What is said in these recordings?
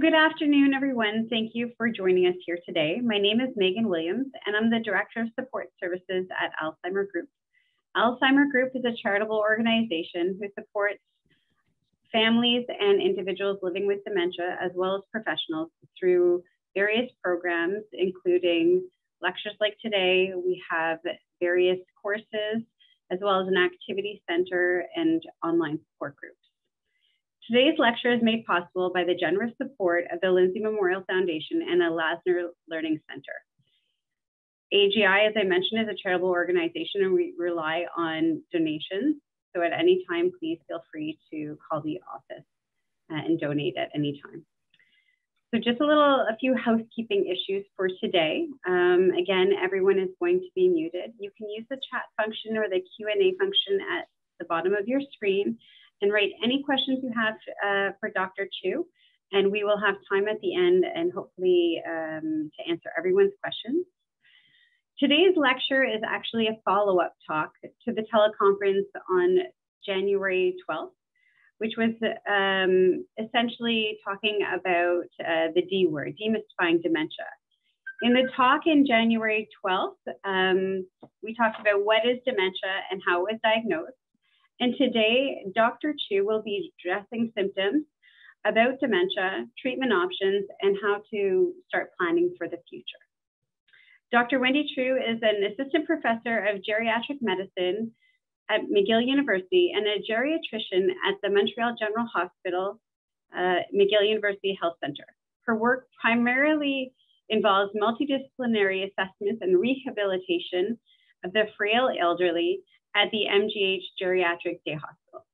Good afternoon, everyone. Thank you for joining us here today. My name is Megan Williams, and I'm the Director of Support Services at Alzheimer Groupe. Alzheimer Groupe is a charitable organization who supports families and individuals living with dementia, as well as professionals, through various programs, including lectures like today. We have various courses, as well as an activity center and online support groups. Today's lecture is made possible by the generous support of the Lindsay Memorial Foundation and the Lasner Learning Center. AGI, as I mentioned, is a charitable organization and we rely on donations. So at any time, please feel free to call the office uh, and donate at any time. So just a little, a few housekeeping issues for today. Um, again, everyone is going to be muted. You can use the chat function or the Q&A function at the bottom of your screen and write any questions you have uh, for Dr. Chiu, and we will have time at the end and hopefully um, to answer everyone's questions. Today's lecture is actually a follow-up talk to the teleconference on January 12th, which was um, essentially talking about uh, the D word, demystifying dementia. In the talk in January 12th, um, we talked about what is dementia and how it was diagnosed. And today, Dr. Chiu will be addressing symptoms about dementia, treatment options, and how to start planning for the future. Dr. Wendy Chiu is an assistant professor of geriatric medicine at McGill University and a geriatrician at the Montreal General Hospital, uh, McGill University Health Center. Her work primarily involves multidisciplinary assessments and rehabilitation of the frail elderly at the MGH Geriatric Day Hospital.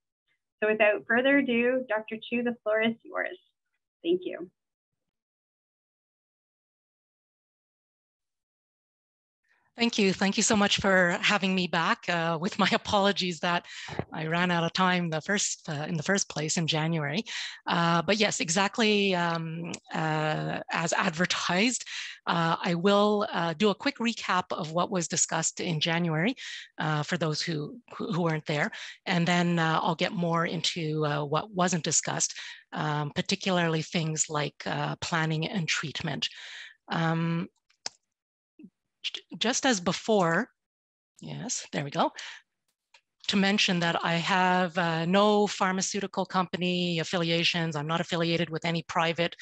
So without further ado, Dr. Chiu, the floor is yours. Thank you. Thank you. Thank you so much for having me back. Uh, with my apologies that I ran out of time the first uh, in the first place in January. Uh, but yes, exactly um, uh, as advertised. Uh, I will uh, do a quick recap of what was discussed in January for those who who weren't there, and then I'll get more into what wasn't discussed, um, particularly things like planning and treatment. Um, just as before, yes, there we go, to mention that I have uh, no pharmaceutical company affiliations. I'm not affiliated with any private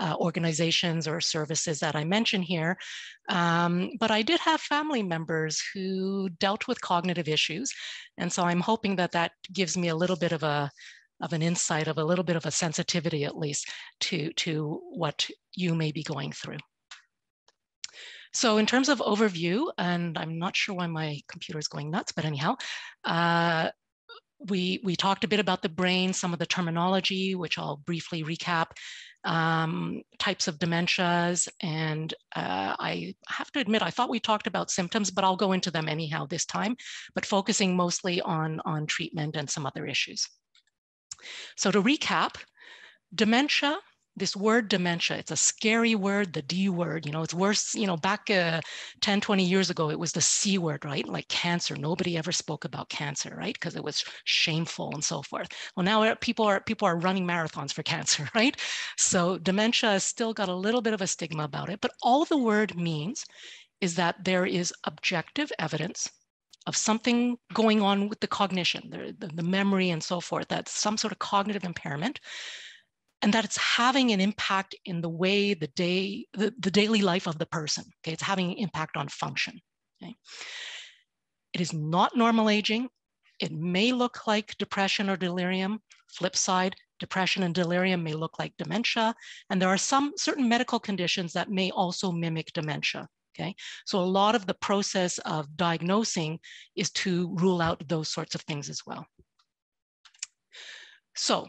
uh, organizations or services that I mention here. Um, but I did have family members who dealt with cognitive issues. And so I'm hoping that that gives me a little bit of a of an insight, of a little bit of a sensitivity at least to, to what you may be going through. So in terms of overview, and I'm not sure why my computer is going nuts, but anyhow, uh, we, we talked a bit about the brain, some of the terminology, which I'll briefly recap, um, types of dementias. And uh, I have to admit, I thought we talked about symptoms, but I'll go into them anyhow this time, but focusing mostly on, on treatment and some other issues. So to recap, dementia this word dementia it's a scary word the d word you know it's worse you know back uh, 10 20 years ago it was the c word right? Like cancer. Nobody ever spoke about cancer right? Because it was shameful and so forth. Well now people are people are running marathons for cancer right? So dementia has still got a little bit of a stigma about it but all the word means is that there is objective evidence of something going on with the cognition, the, the, the memory and so forth, that's some sort of cognitive impairment and that it's having an impact in the way the day the, the daily life of the person okay? It's having an impact on function okay? It is not normal aging. It may look like depression or delirium. Flip side depression and delirium may look like dementia and there are some certain medical conditions that may also mimic dementia okay? So a lot of the process of diagnosing is to rule out those sorts of things as well. So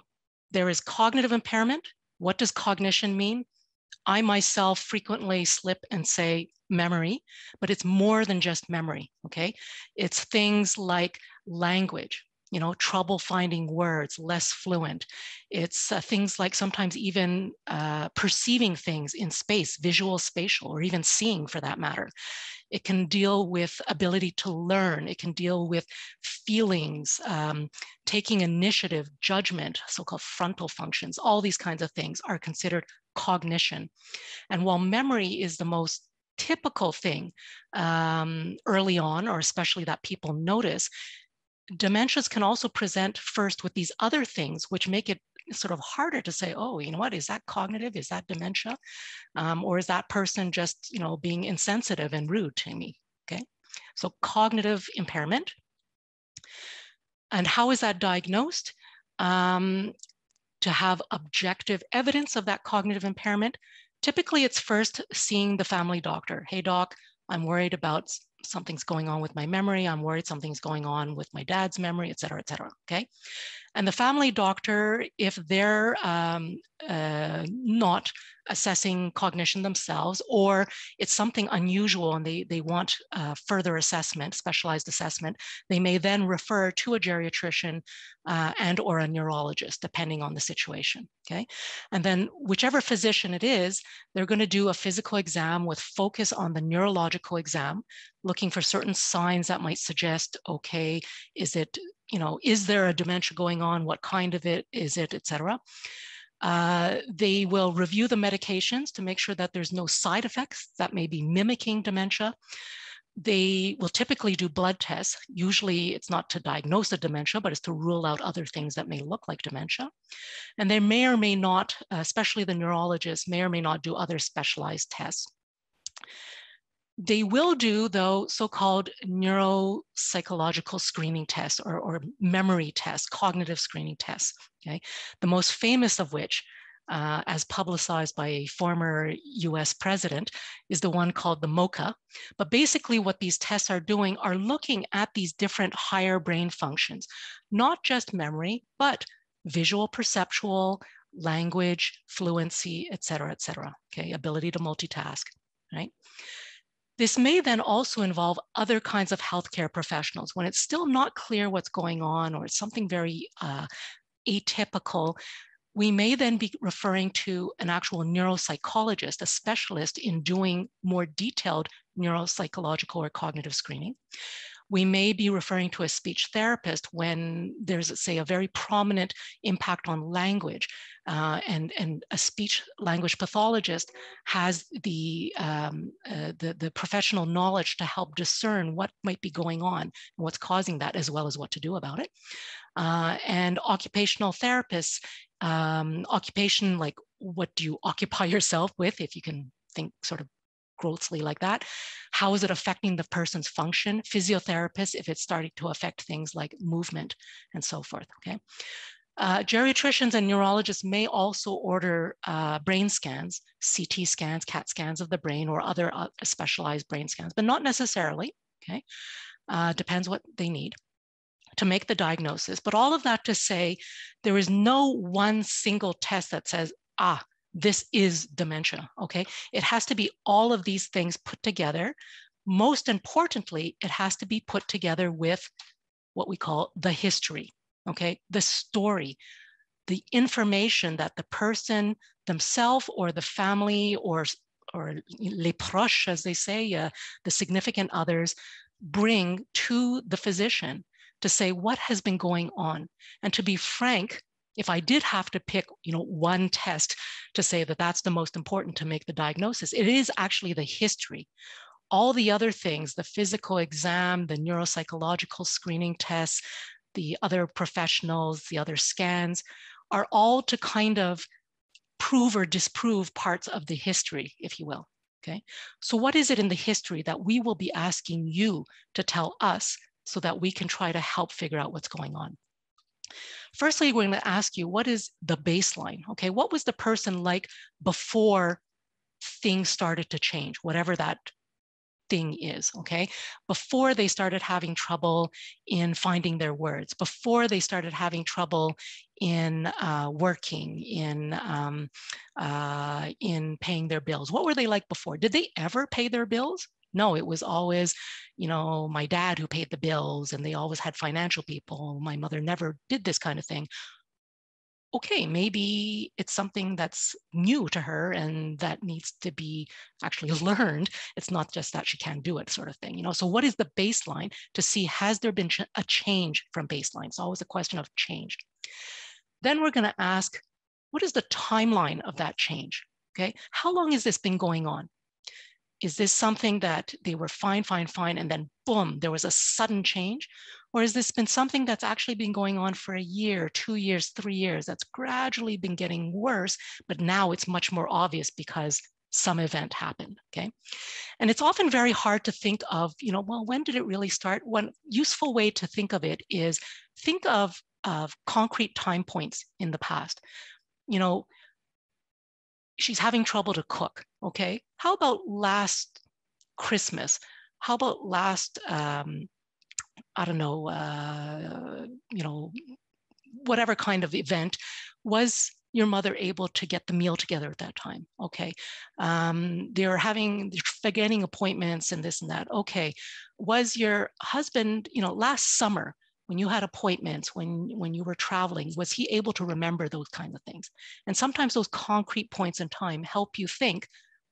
there is cognitive impairment. What does cognition mean? I myself frequently slip and say memory, but it's more than just memory, okay? It's things like language, you know, trouble finding words, less fluent. It's uh, things like sometimes even uh, perceiving things in space, visual, spatial, or even seeing for that matter. It can deal with ability to learn. It can deal with feelings, um, taking initiative, judgment, so-called frontal functions. All these kinds of things are considered cognition. And while memory is the most typical thing um, early on, or especially that people notice, dementias can also present first with these other things, which make it sort of harder to say, oh, you know what, is that cognitive? Is that dementia? Um, or is that person just, you know, being insensitive and rude to me? Okay, so cognitive impairment. And how is that diagnosed? Um, to have objective evidence of that cognitive impairment, typically it's first seeing the family doctor. Hey, doc, I'm worried about something's going on with my memory. I'm worried something's going on with my dad's memory, et cetera, et cetera. Okay. And the family doctor, if they're um, uh, not assessing cognition themselves, or it's something unusual and they, they want uh, further assessment, specialized assessment, they may then refer to a geriatrician uh, and or a neurologist, depending on the situation, okay? And then whichever physician it is, they're gonna do a physical exam with focus on the neurological exam, looking for certain signs that might suggest, okay, is it you know, is there a dementia going on? What kind of it is it, et cetera. Uh, they will review the medications to make sure that there's no side effects that may be mimicking dementia. They will typically do blood tests. Usually it's not to diagnose the dementia, but it's to rule out other things that may look like dementia. And they may or may not, especially the neurologist, may or may not do other specialized tests. They will do, though, so-called neuropsychological screening tests or, or, memory tests, cognitive screening tests, okay? The most famous of which, uh, as publicized by a former US president, is the one called the MoCA. But basically what these tests are doing are looking at these different higher brain functions, not just memory, but visual perceptual, language, fluency, et cetera, et cetera, okay? Ability to multitask, right? This may then also involve other kinds of healthcare professionals. When it's still not clear what's going on or it's something very uh, atypical, we may then be referring to an actual neuropsychologist, a specialist in doing more detailed neuropsychological or cognitive screening. We may be referring to a speech therapist when there's, say, a very prominent impact on language, uh, and, and a speech language pathologist has the, um, uh, the, the professional knowledge to help discern what might be going on and what's causing that, as well as what to do about it. Uh, and occupational therapists, um, occupation like what do you occupy yourself with, if you can think sort of grossly like that. How is it affecting the person's function? Physiotherapists, if it's starting to affect things like movement and so forth, okay? Uh, geriatricians and neurologists may also order uh, brain scans, CT scans, CAT scans of the brain or other uh, specialized brain scans, but not necessarily, okay? Uh, depends what they need to make the diagnosis. But all of that to say, there is no one single test that says, ah, this is dementia, okay? It has to be all of these things put together. Most importantly, it has to be put together with what we call the history, okay? The story, the information that the person themselves or the family or, or les proches, as they say, uh, the significant others bring to the physician to say what has been going on. And to be frank, if I did have to pick, you know, one test to say that that's the most important to make the diagnosis, it is actually the history. All the other things, the physical exam, the neuropsychological screening tests, the other professionals, the other scans, are all to kind of prove or disprove parts of the history, if you will. Okay. So, what is it in the history that we will be asking you to tell us so that we can try to help figure out what's going on? Firstly, we're going to ask you what is the baseline? Okay, what was the person like before things started to change, whatever that thing is, okay? Before they started having trouble in finding their words, before they started having trouble in uh, working, in, um, uh, in paying their bills. What were they like before? Did they ever pay their bills? No, it was always, you know, my dad who paid the bills and they always had financial people. My mother never did this kind of thing. Okay, maybe it's something that's new to her and that needs to be actually learned. It's not just that she can't do it, sort of thing. You know, so what is the baseline to see has there been a change from baseline? It's always a question of change. Then we're going to ask, what is the timeline of that change? Okay, how long has this been going on? Is this something that they were fine, fine, fine, and then boom, there was a sudden change? Or has this been something that's actually been going on for a year, two years, three years, that's gradually been getting worse, but now it's much more obvious because some event happened, okay? And it's often very hard to think of, you know, well, when did it really start? One useful way to think of it is think of, of concrete time points in the past. You know, she's having trouble to cook. Okay. How about last Christmas? How about last, um, I don't know, uh, you know, whatever kind of event was your mother able to get the meal together at that time okay um, they're having they're forgetting appointments and this and that okay was your husband you know last summer when you had appointments, when, when you were traveling, was he able to remember those kinds of things? And sometimes those concrete points in time help you think,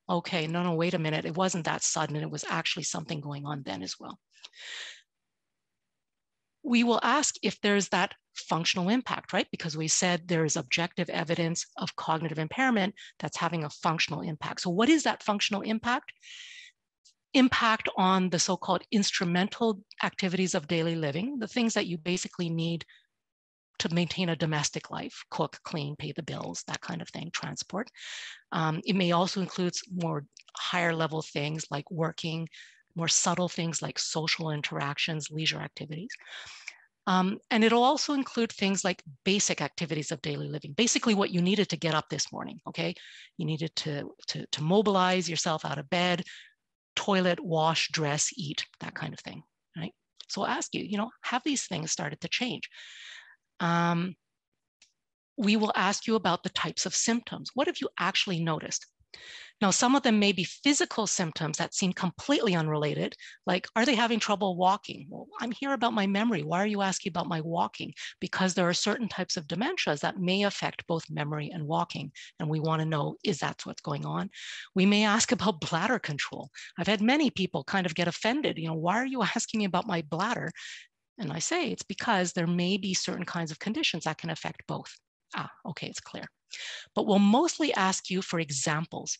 okay, no, no, wait a minute, it wasn't that sudden, it was actually something going on then as well. We will ask if there's that functional impact, right? Because we said there's objective evidence of cognitive impairment that's having a functional impact. So what is that functional impact? Impact on the so-called instrumental activities of daily living, the things that you basically need to maintain a domestic life, cook, clean, pay the bills, that kind of thing, transport. Um, it may also include more higher level things like working, more subtle things like social interactions, leisure activities. Um, and it'll also include things like basic activities of daily living, basically what you needed to get up this morning, okay? You needed to, to, to mobilize yourself out of bed, toilet, wash, dress, eat, that kind of thing, right? So I'll ask you, you know, have these things started to change? Um, we will ask you about the types of symptoms. What have you actually noticed? Now, some of them may be physical symptoms that seem completely unrelated, like are they having trouble walking? Well, I'm here about my memory. Why are you asking about my walking? Because there are certain types of dementias that may affect both memory and walking. And we want to know, is that what's going on? We may ask about bladder control. I've had many people kind of get offended. You know, why are you asking me about my bladder? And I say it's because there may be certain kinds of conditions that can affect both. Ah, okay, it's clear. But we'll mostly ask you for examples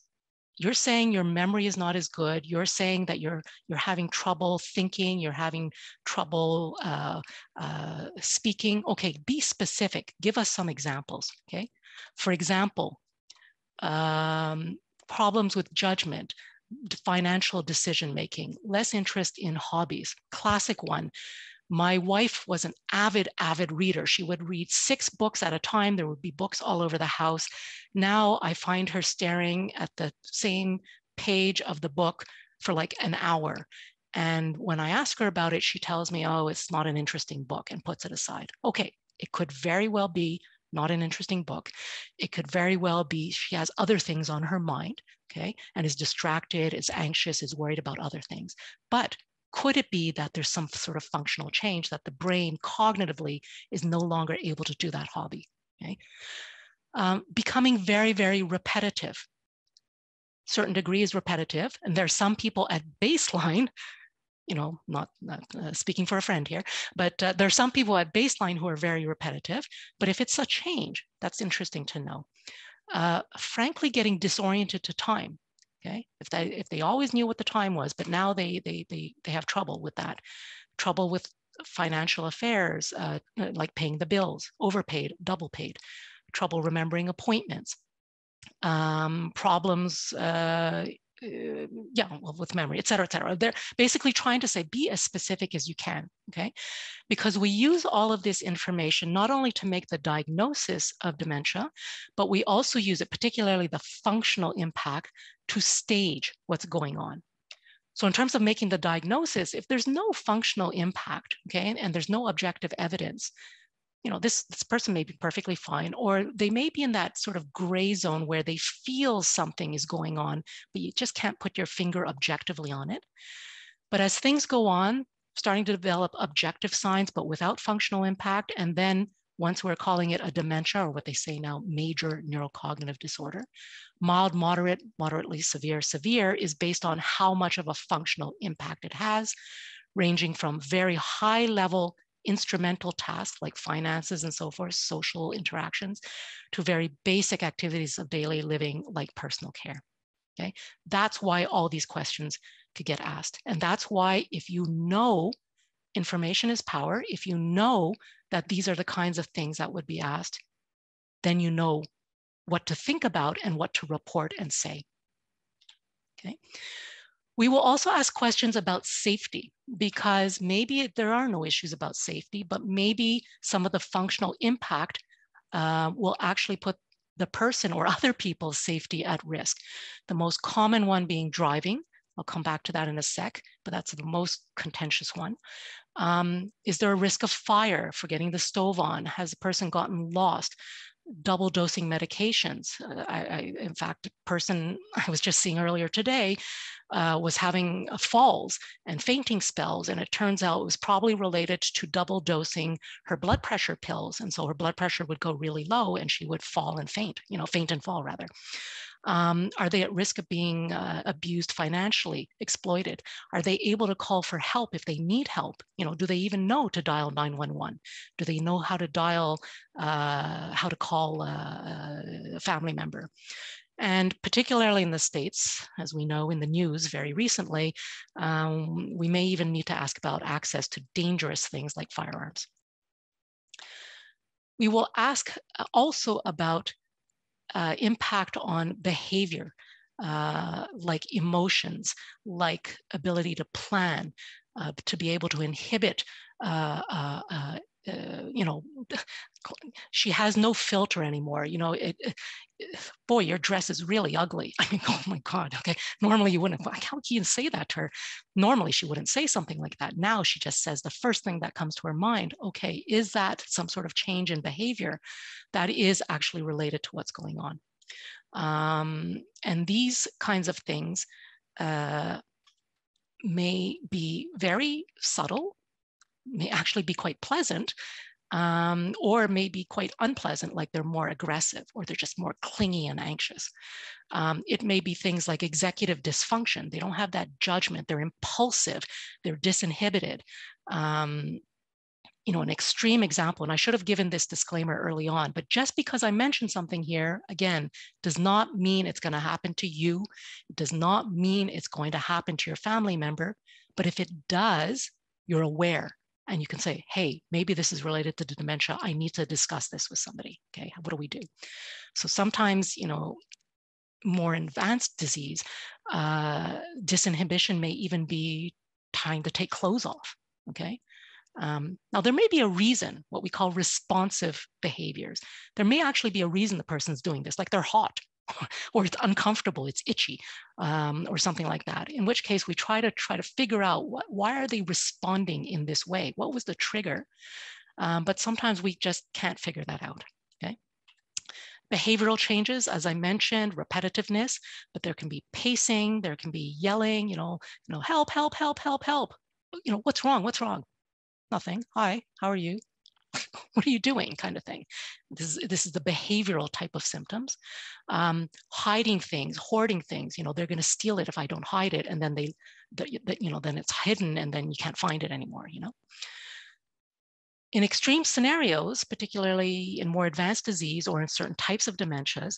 you're saying your memory is not as good. You're saying that you're you're having trouble thinking you're having trouble uh, uh, speaking. Okay be specific. Give us some examples okay? For example um, problems with judgment financial decision making less interest in hobbies classic one my wife was an avid, avid reader. She would read six books at a time. There would be books all over the house. Now I find her staring at the same page of the book for like an hour. And when I ask her about it, she tells me, oh, it's not an interesting book and puts it aside. Okay, it could very well be not an interesting book. It could very well be she has other things on her mind, okay, and is distracted, is anxious, is worried about other things. But could it be that there's some sort of functional change that the brain cognitively is no longer able to do that hobby? Okay? Um, becoming very, very repetitive. Certain degrees repetitive, and there's some people at baseline, you know, not, not uh, speaking for a friend here, but uh, there are some people at baseline who are very repetitive. But if it's a change, that's interesting to know. Uh, frankly, getting disoriented to time. Okay, if they if they always knew what the time was, but now they they they they have trouble with that, trouble with financial affairs, uh, like paying the bills, overpaid, double paid, trouble remembering appointments, um, problems uh, uh, yeah, well, with memory, et cetera, et cetera. They're basically trying to say, be as specific as you can, okay? Because we use all of this information not only to make the diagnosis of dementia, but we also use it, particularly the functional impact, to stage what's going on. So in terms of making the diagnosis, if there's no functional impact, okay, and there's no objective evidence, you know, this, this person may be perfectly fine, or they may be in that sort of gray zone where they feel something is going on, but you just can't put your finger objectively on it. But as things go on, starting to develop objective signs, but without functional impact, and then once we're calling it a dementia, or what they say now, major neurocognitive disorder. Mild, moderate, moderately severe, severe is based on how much of a functional impact it has, ranging from very high level instrumental tasks like finances and so forth, social interactions, to very basic activities of daily living like personal care. Okay, that's why all these questions could get asked. And that's why if you know information is power, if you know that these are the kinds of things that would be asked, then you know what to think about and what to report and say. Okay. We will also ask questions about safety because maybe there are no issues about safety, but maybe some of the functional impact uh, will actually put the person or other people's safety at risk. The most common one being driving. I'll come back to that in a sec, but that's the most contentious one. Um, is there a risk of fire for getting the stove on? Has a person gotten lost? Double dosing medications. Uh, I, I, in fact, a person I was just seeing earlier today uh, was having uh, falls and fainting spells, and it turns out it was probably related to double dosing her blood pressure pills, and so her blood pressure would go really low, and she would fall and faint. You know, faint and fall rather. Um, are they at risk of being uh, abused financially, exploited? Are they able to call for help if they need help? You know, do they even know to dial 911? Do they know how to dial, uh, how to call uh, a family member? And particularly in the States, as we know in the news very recently, um, we may even need to ask about access to dangerous things like firearms. We will ask uh, also about uh, impact on behavior, uh, like emotions, like ability to plan, uh, to be able to inhibit uh, you know, she has no filter anymore. You know, it, it, boy, your dress is really ugly. I mean, oh my God. Okay. Normally you wouldn't, how can you say that to her? Normally she wouldn't say something like that. Now she just says the first thing that comes to her mind, okay, is that some sort of change in behavior that is actually related to what's going on? Um, and these kinds of things uh, may be very subtle, may actually be quite pleasant, um, or maybe quite unpleasant, like they're more aggressive or they're just more clingy and anxious. Um, it may be things like executive dysfunction. They don't have that judgment. They're impulsive. They're disinhibited. Um, you know, an extreme example, and I should have given this disclaimer early on, but just because I mentioned something here, again, does not mean it's going to happen to you. It does not mean it's going to happen to your family member. But if it does, you're aware and you can say, hey, maybe this is related to the dementia. I need to discuss this with somebody. Okay, what do we do? So sometimes, you know, more advanced disease, uh, disinhibition may even be time to take clothes off. Okay. Um, now, there may be a reason, what we call responsive behaviors. There may actually be a reason the person's doing this, like they're hot, or it's uncomfortable, it's itchy, um, or something like that. In which case, we try to try to figure out what, why are they responding in this way? What was the trigger? Um, but sometimes we just can't figure that out. Okay. Behavioral changes, as I mentioned, repetitiveness, but there can be pacing, there can be yelling, you know, you know, help, help, help, help, help. You know, what's wrong? What's wrong? Nothing. Hi, how are you? what are you doing kind of thing. This is this is the behavioral type of symptoms. Um, hiding things hoarding things you know they're going to steal it if i don't hide it and then they the, the, you know then it's hidden and then you can't find it anymore you know. In extreme scenarios particularly in more advanced disease or in certain types of dementias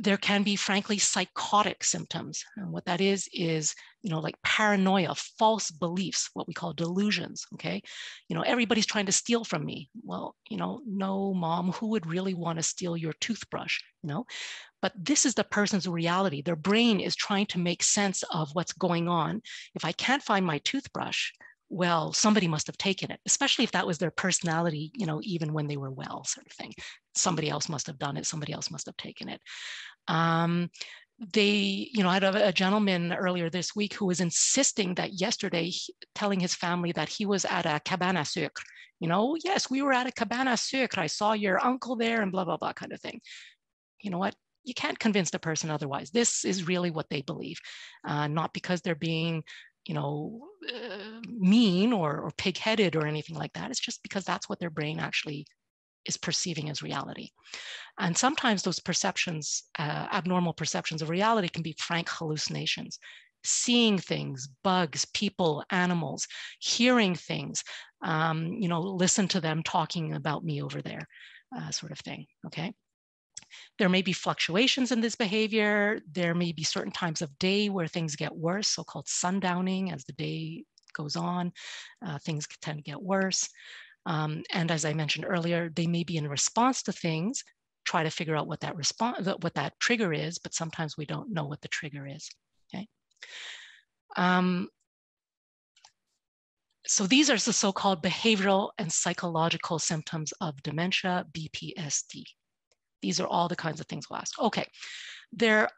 there can be frankly psychotic symptoms. And what that is is you know like paranoia false beliefs what we call delusions okay? You know everybody's trying to steal from me. Well you know no mom who would really want to steal your toothbrush? You know but this is the person's reality. Their brain is trying to make sense of what's going on. If i can't find my toothbrush well somebody must have taken it especially if that was their personality you know even when they were well sort of thing. Somebody else must have done it. Somebody else must have taken it um, they, you know, I had a, a, gentleman earlier this week who was insisting that yesterday, he, telling his family that he was at a cabana sucre. You know, yes, we were at a cabana sucre. I saw your uncle there and blah, blah, blah kind of thing. You know what? You can't convince the person otherwise. This is really what they believe, uh, not because they're being you know, uh, mean or, or pig-headed or anything like that. It's just because that's what their brain actually is perceiving as reality. And sometimes those perceptions, uh, abnormal perceptions of reality can be frank hallucinations, seeing things, bugs, people, animals, hearing things, um, you know, listen to them talking about me over there, uh, sort of thing, okay? There may be fluctuations in this behavior. There may be certain times of day where things get worse, so-called sundowning as the day goes on, uh, things tend to get worse. Um, and as I mentioned earlier, they may be in response to things, try to figure out what that response, what that trigger is, but sometimes we don't know what the trigger is, okay? Um, so these are the so-called behavioral and psychological symptoms of dementia, BPSD. These are all the kinds of things we'll ask. Okay, there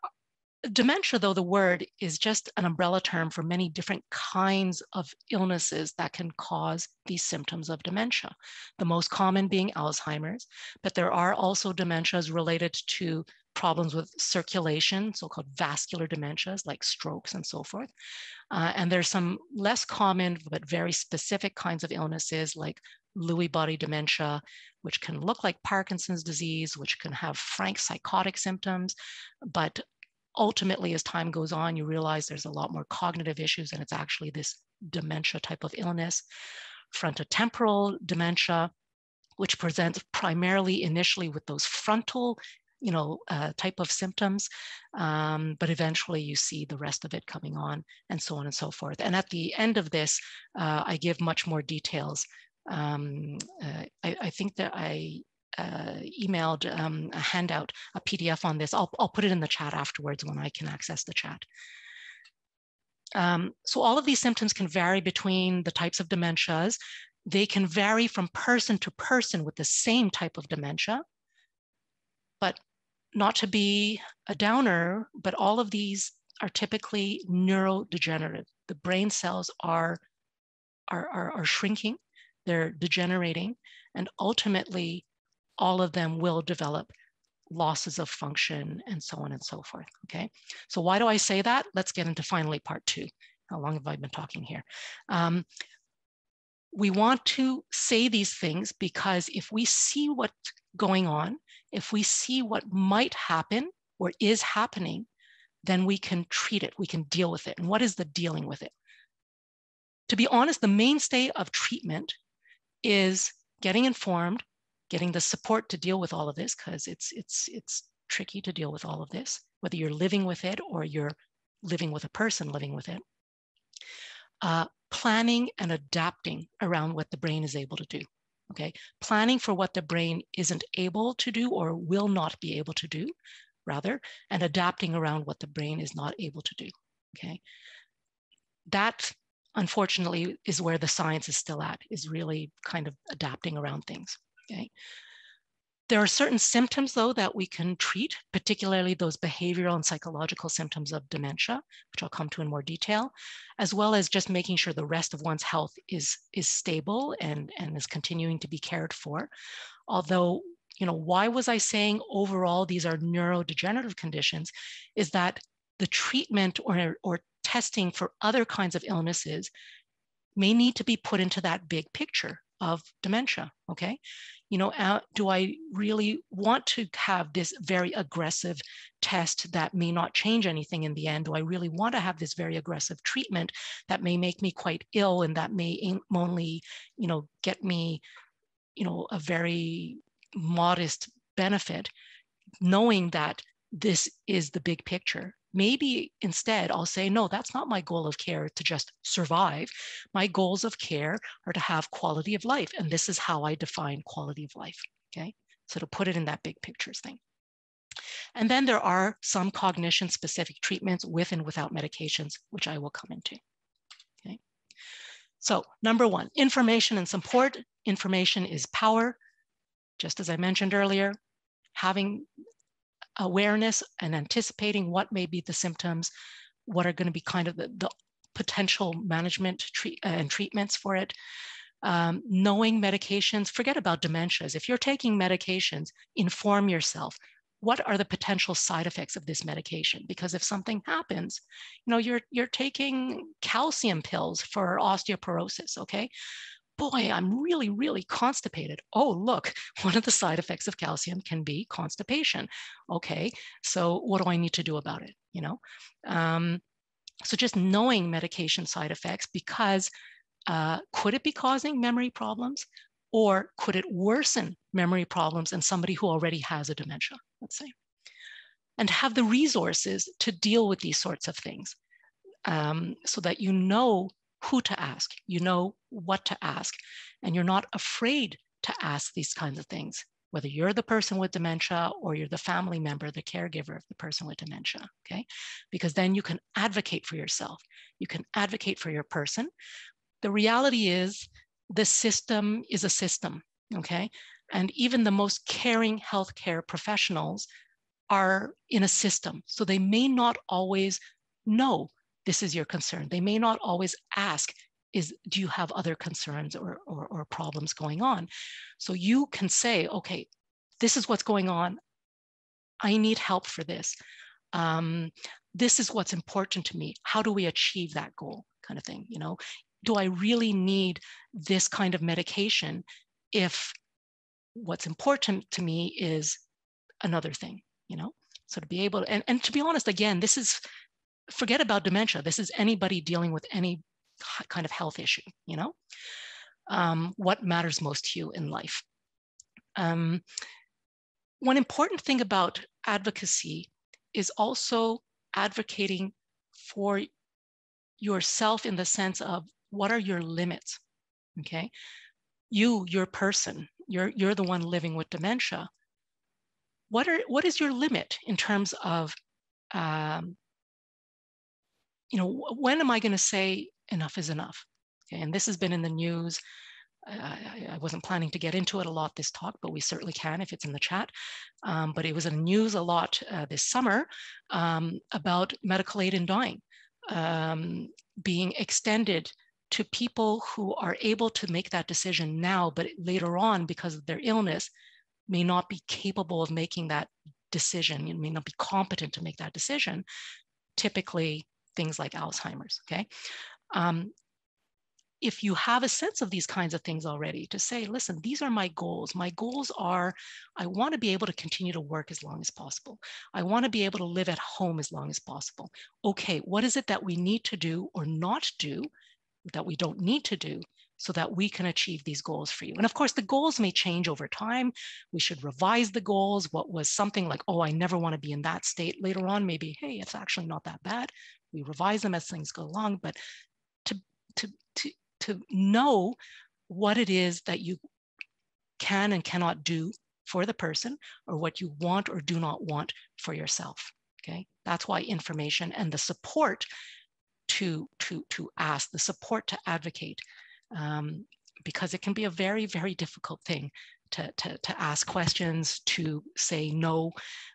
Dementia, though the word is just an umbrella term for many different kinds of illnesses that can cause these symptoms of dementia. The most common being Alzheimer's, but there are also dementias related to problems with circulation, so-called vascular dementias like strokes and so forth. Uh, and there's some less common but very specific kinds of illnesses like Lewy body dementia, which can look like Parkinson's disease, which can have frank psychotic symptoms, but ultimately, as time goes on, you realize there's a lot more cognitive issues and it's actually this dementia type of illness. Frontotemporal dementia, which presents primarily initially with those frontal you know, uh, type of symptoms, um, but eventually you see the rest of it coming on and so on and so forth. And at the end of this, uh, I give much more details. Um, uh, I, I, think that I uh, emailed um, a handout, a PDF on this. I'll, I'll put it in the chat afterwards when I can access the chat. Um, so all of these symptoms can vary between the types of dementias. They can vary from person to person with the same type of dementia. But not to be a downer, but all of these are typically neurodegenerative. The brain cells are, are, are, are shrinking, they're degenerating, and ultimately all of them will develop losses of function and so on and so forth, okay? So why do I say that? Let's get into finally part two. How long have I been talking here? Um, we want to say these things because if we see what's going on, if we see what might happen or is happening, then we can treat it, we can deal with it. And what is the dealing with it? To be honest, the mainstay of treatment is getting informed, getting the support to deal with all of this because it's it's it's tricky to deal with all of this, whether you're living with it or you're living with a person living with it. Uh, planning and adapting around what the brain is able to do. Okay, planning for what the brain isn't able to do or will not be able to do, rather, and adapting around what the brain is not able to do. Okay, that unfortunately is where the science is still at, is really kind of adapting around things. Okay. There are certain symptoms, though, that we can treat, particularly those behavioral and psychological symptoms of dementia, which I'll come to in more detail, as well as just making sure the rest of one's health is, is stable and, and is continuing to be cared for. Although, you know, why was I saying overall these are neurodegenerative conditions? Is that the treatment or, or testing for other kinds of illnesses may need to be put into that big picture of dementia, okay? You know, uh, do I really want to have this very aggressive test that may not change anything in the end? Do I really want to have this very aggressive treatment that may make me quite ill and that may only, you know, get me, you know, a very modest benefit, knowing that this is the big picture Maybe instead I'll say, no, that's not my goal of care to just survive. My goals of care are to have quality of life. And this is how I define quality of life. Okay. So to put it in that big pictures thing. And then there are some cognition specific treatments with and without medications, which I will come into. Okay. So number one, information and support. Information is power. Just as I mentioned earlier, having awareness and anticipating what may be the symptoms, what are going to be kind of the, the potential management treat, uh, and treatments for it. Um, knowing medications, forget about dementias. If you're taking medications, inform yourself. What are the potential side effects of this medication? Because if something happens, you know, you're you're taking calcium pills for osteoporosis, okay? Boy, I'm really, really constipated. Oh, look, one of the side effects of calcium can be constipation. Okay, so what do I need to do about it? You know, um, so just knowing medication side effects because uh, could it be causing memory problems or could it worsen memory problems in somebody who already has a dementia, let's say, and have the resources to deal with these sorts of things um, so that you know who to ask, you know what to ask, and you're not afraid to ask these kinds of things, whether you're the person with dementia or you're the family member, the caregiver of the person with dementia, okay? Because then you can advocate for yourself. You can advocate for your person. The reality is the system is a system, okay? And even the most caring healthcare professionals are in a system. So they may not always know this is your concern. They may not always ask, is do you have other concerns or, or, or problems going on? So you can say, okay, this is what's going on. I need help for this. Um, this is what's important to me. How do we achieve that goal? Kind of thing, you know? Do I really need this kind of medication if what's important to me is another thing, you know? So to be able to, and, and to be honest, again, this is forget about dementia. This is anybody dealing with any kind of health issue, you know? Um, what matters most to you in life? Um, one important thing about advocacy is also advocating for yourself in the sense of what are your limits, okay? You, your person, you're, you're the one living with dementia. What, are, what is your limit in terms of um, you know, when am I going to say enough is enough? Okay, and this has been in the news. I, I, wasn't planning to get into it a lot this talk, but we certainly can if it's in the chat. Um, but it was in the news a lot uh, this summer um, about medical aid in dying um, being extended to people who are able to make that decision now, but later on, because of their illness, may not be capable of making that decision, you may not be competent to make that decision. Typically, things like Alzheimer's, okay? Um, if you have a sense of these kinds of things already, to say, listen, these are my goals. My goals are I want to be able to continue to work as long as possible. I want to be able to live at home as long as possible. Okay, what is it that we need to do or not do that we don't need to do so that we can achieve these goals for you. And of course, the goals may change over time. We should revise the goals. What was something like, oh, I never want to be in that state later on, maybe, hey, it's actually not that bad. We revise them as things go along, but to, to, to, to know what it is that you can and cannot do for the person or what you want or do not want for yourself. Okay, that's why information and the support to, to, to ask, the support to advocate um, because it can be a very, very difficult thing to, to, to ask questions, to say no,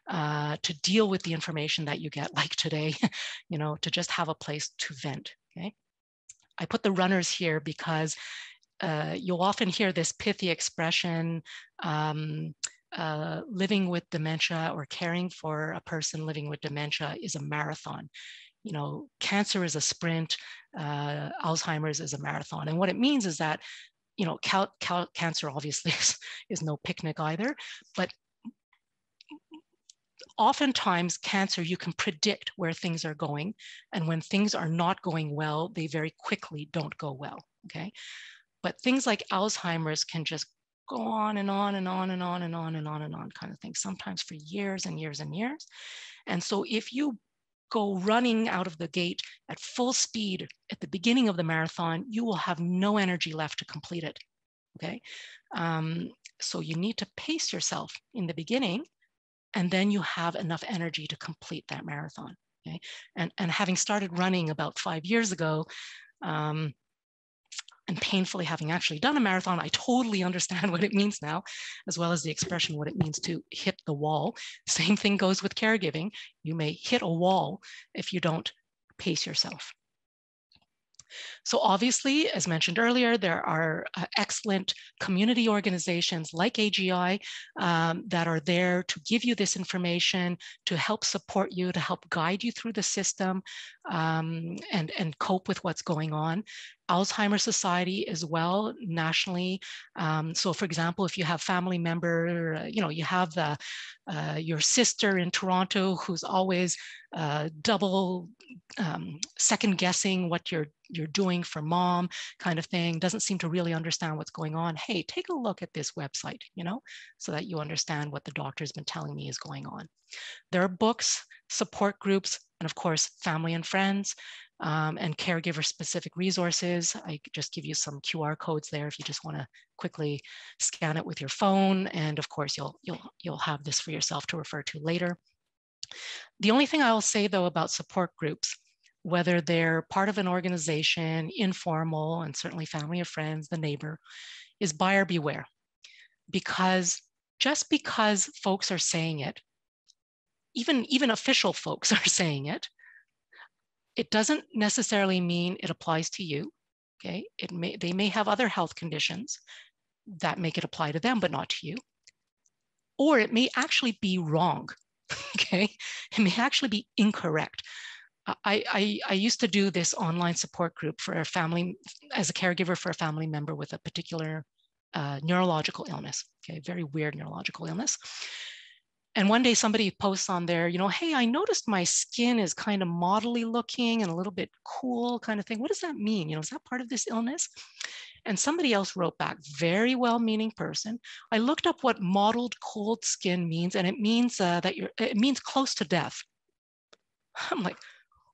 uh, to deal with the information that you get, like today, you know, to just have a place to vent, okay? I put the runners here because uh, you'll often hear this pithy expression, um, uh, living with dementia or caring for a person living with dementia is a marathon you know, cancer is a sprint, uh, Alzheimer's is a marathon. And what it means is that, you know, cal- cal- cancer obviously is, is no picnic either, but oftentimes cancer you can predict where things are going and when things are not going well they very quickly don't go well okay? But things like alzheimer's can just go on and on and on and on and on and on and on kind of thing sometimes for years and years and years. And so if you go running out of the gate at full speed at the beginning of the marathon, you will have no energy left to complete it. Okay. Um, so you need to pace yourself in the beginning, and then you have enough energy to complete that marathon. Okay. And, and having started running about five years ago, um, and painfully having actually done a marathon, I totally understand what it means now, as well as the expression what it means to hit the wall. Same thing goes with caregiving. You may hit a wall if you don't pace yourself. So obviously, as mentioned earlier, there are uh, excellent community organizations like AGI um, that are there to give you this information, to help support you, to help guide you through the system um, and, and cope with what's going on. Alzheimer's Society as well nationally. Um, so, for example, if you have family member, uh, you know, you have the uh, your sister in Toronto who's always uh, double um, second guessing what you're you're doing for mom, kind of thing, doesn't seem to really understand what's going on. Hey, take a look at this website, you know, so that you understand what the doctor's been telling me is going on. There are books, support groups, and of course, family and friends um, and caregiver specific resources. I just give you some QR codes there if you just want to quickly scan it with your phone. And of course, you'll, you'll, you'll have this for yourself to refer to later. The only thing I will say though about support groups, whether they're part of an organization, informal, and certainly family or friends, the neighbor, is buyer beware. Because just because folks are saying it, even, even official folks are saying it, it doesn't necessarily mean it applies to you. Okay, it may they may have other health conditions that make it apply to them, but not to you. Or it may actually be wrong. Okay, it may actually be incorrect. I, I, I, used to do this online support group for a family, as a caregiver for a family member with a particular uh, neurological illness, okay, very weird neurological illness. And one day somebody posts on there, you know, hey, I noticed my skin is kind of modelly looking and a little bit cool kind of thing. What does that mean? You know, is that part of this illness? And somebody else wrote back, very well-meaning person. I looked up what mottled cold skin means, and it means uh, that you're, it means close to death. I'm like,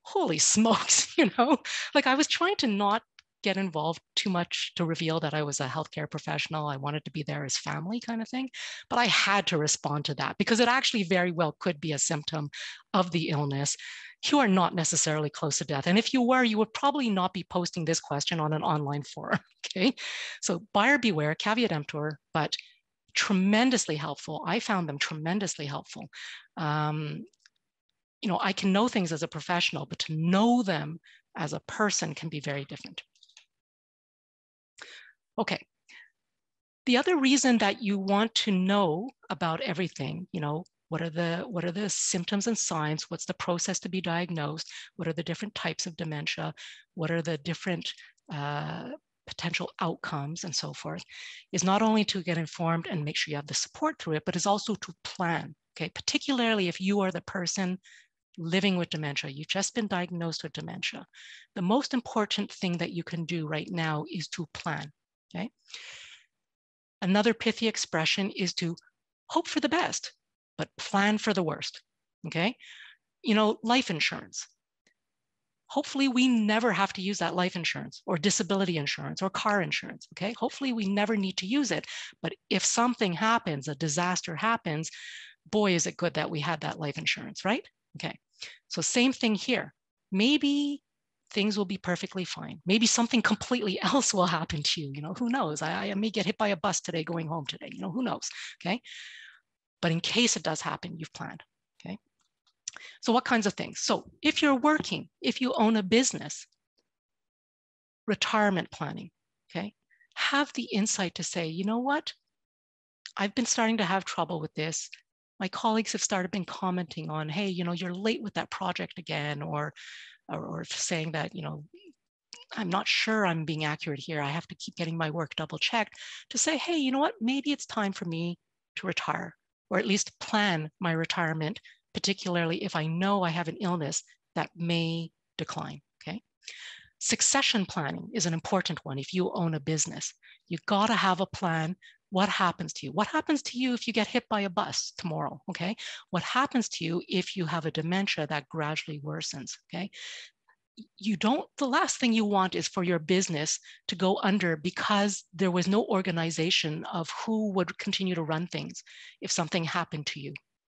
holy smokes, you know, like I was trying to not get involved too much to reveal that I was a healthcare professional. I wanted to be there as family kind of thing. But I had to respond to that because it actually very well could be a symptom of the illness. You are not necessarily close to death. And if you were, you would probably not be posting this question on an online forum. Okay. So buyer beware, caveat emptor, but tremendously helpful. I found them tremendously helpful. Um, you know, I can know things as a professional, but to know them as a person can be very different. Okay. The other reason that you want to know about everything, you know, what are the what are the symptoms and signs? What's the process to be diagnosed? What are the different types of dementia? What are the different uh, potential outcomes and so forth? Is not only to get informed and make sure you have the support through it, but is also to plan. Okay, particularly if you are the person living with dementia, you've just been diagnosed with dementia. The most important thing that you can do right now is to plan okay? Another pithy expression is to hope for the best, but plan for the worst, okay? You know, life insurance. Hopefully we never have to use that life insurance or disability insurance or car insurance, okay? Hopefully we never need to use it. But if something happens, a disaster happens, boy, is it good that we had that life insurance, right? Okay, so same thing here. Maybe things will be perfectly fine. Maybe something completely else will happen to you. You know, who knows? I, I may get hit by a bus today going home today. You know, who knows? Okay. But in case it does happen, you've planned. Okay. So, what kinds of things? So, if you're working, if you own a business, retirement planning, okay, have the insight to say, you know what? I've been starting to have trouble with this. My colleagues have started been commenting on, hey, you know, you're late with that project again, or or, or saying that, you know, I'm not sure I'm being accurate here. I have to keep getting my work double checked to say, hey, you know what? Maybe it's time for me to retire or at least plan my retirement, particularly if I know I have an illness that may decline. Okay. Succession planning is an important one if you own a business. You've got to have a plan what happens to you? What happens to you if you get hit by a bus tomorrow? Okay. What happens to you if you have a dementia that gradually worsens? Okay. You don't, the last thing you want is for your business to go under because there was no organization of who would continue to run things if something happened to you.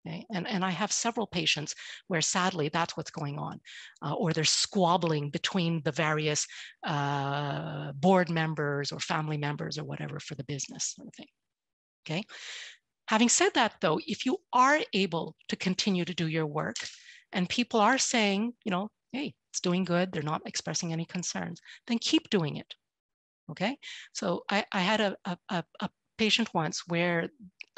Okay? And, and I have several patients where sadly that's what's going on, uh, or there's squabbling between the various uh, board members or family members or whatever for the business sort of thing. Okay. Having said that, though, if you are able to continue to do your work and people are saying, you know, hey, it's doing good. They're not expressing any concerns. Then keep doing it. Okay. So I, I had a, a, a patient once where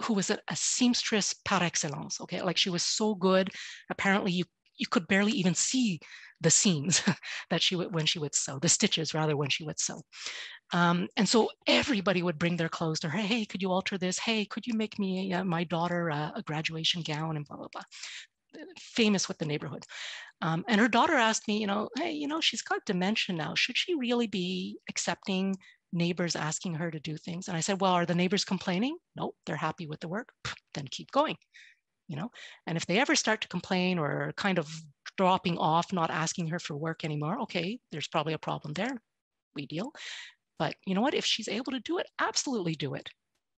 who was a, a seamstress par excellence. Okay. Like she was so good. Apparently you you could barely even see the seams that she would when she would sew, the stitches rather when she would sew. Um, and so everybody would bring their clothes to her. Hey, could you alter this? Hey, could you make me uh, my daughter a, a graduation gown and blah blah blah famous with the neighborhood. Um, and her daughter asked me, you know, hey, you know, she's got dementia now. Should she really be accepting neighbors asking her to do things? And I said, well, are the neighbors complaining? No, they're happy with the work. Then keep going, you know. And if they ever start to complain or kind of dropping off, not asking her for work anymore, okay, there's probably a problem there. We deal. But you know what? If she's able to do it, absolutely do it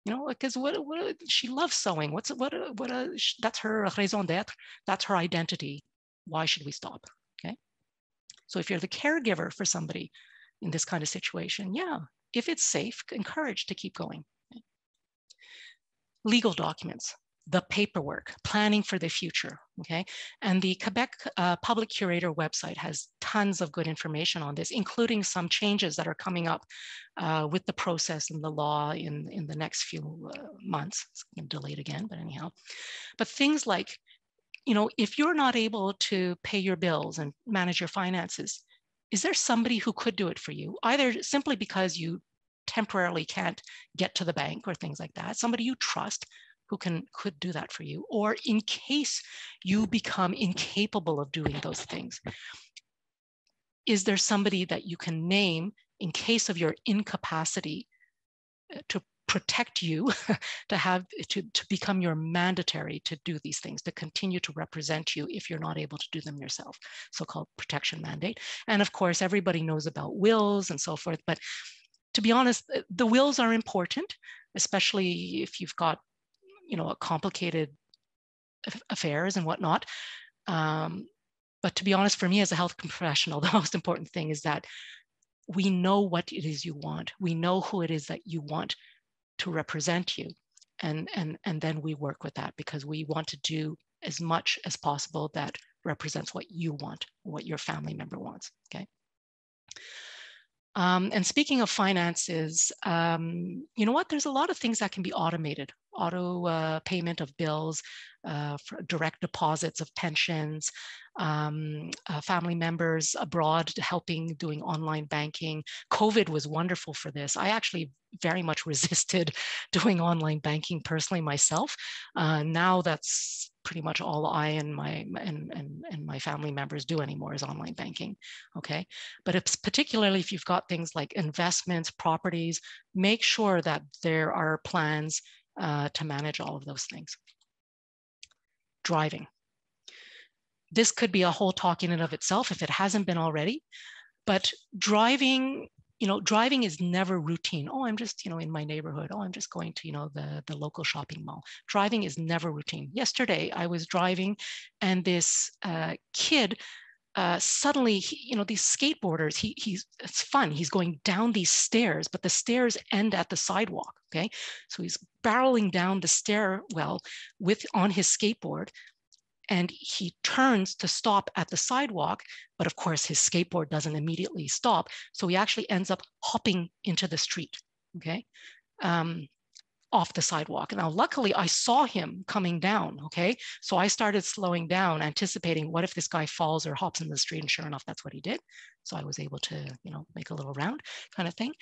you know because what, what she loves sewing what's what what uh, a, that's her raison d'etre that's her identity why should we stop okay so if you're the caregiver for somebody in this kind of situation yeah if it's safe encouraged to keep going legal documents the paperwork, planning for the future, okay? And the Quebec uh, Public Curator website has tons of good information on this, including some changes that are coming up uh, with the process and the law in, in the next few uh, months. It's delayed again, but anyhow. But things like, you know, if you're not able to pay your bills and manage your finances, is there somebody who could do it for you? Either simply because you temporarily can't get to the bank or things like that, somebody you trust who can could do that for you or in case you become incapable of doing those things is there somebody that you can name in case of your incapacity uh, to protect you to have to, to become your mandatary to do these things to continue to represent you if you're not able to do them yourself so-called protection mandate and of course everybody knows about wills and so forth but to be honest uh, the wills are important especially if you've got you know, complicated affairs and whatnot. Um, but to be honest, for me as a health professional, the most important thing is that we know what it is you want. We know who it is that you want to represent you. And, and, and then we work with that because we want to do as much as possible that represents what you want, what your family member wants, okay? Um, and speaking of finances, um, you know what? There's a lot of things that can be automated. Auto uh, payment of bills, uh, direct deposits of pensions, um, uh, family members abroad helping doing online banking. COVID was wonderful for this. I actually very much resisted doing online banking personally myself. Uh, now that's pretty much all I and my and, and, and my family members do anymore is online banking. Okay. But it's particularly if you've got things like investments, properties, make sure that there are plans uh, to manage all of those things. Driving. This could be a whole talk in and of itself if it hasn't been already, but driving you know, driving is never routine. Oh, I'm just, you know, in my neighborhood. Oh, I'm just going to, you know, the, the local shopping mall. Driving is never routine. Yesterday, I was driving and this uh, kid uh, suddenly, he, you know, these skateboarders, he, he's, it's fun. He's going down these stairs, but the stairs end at the sidewalk, okay? So he's barreling down the stairwell with, on his skateboard and he turns to stop at the sidewalk, but of course his skateboard doesn't immediately stop. So he actually ends up hopping into the street, okay, um, off the sidewalk. Now, luckily I saw him coming down, okay? So I started slowing down, anticipating what if this guy falls or hops in the street, and sure enough, that's what he did. So I was able to, you know, make a little round kind of thing.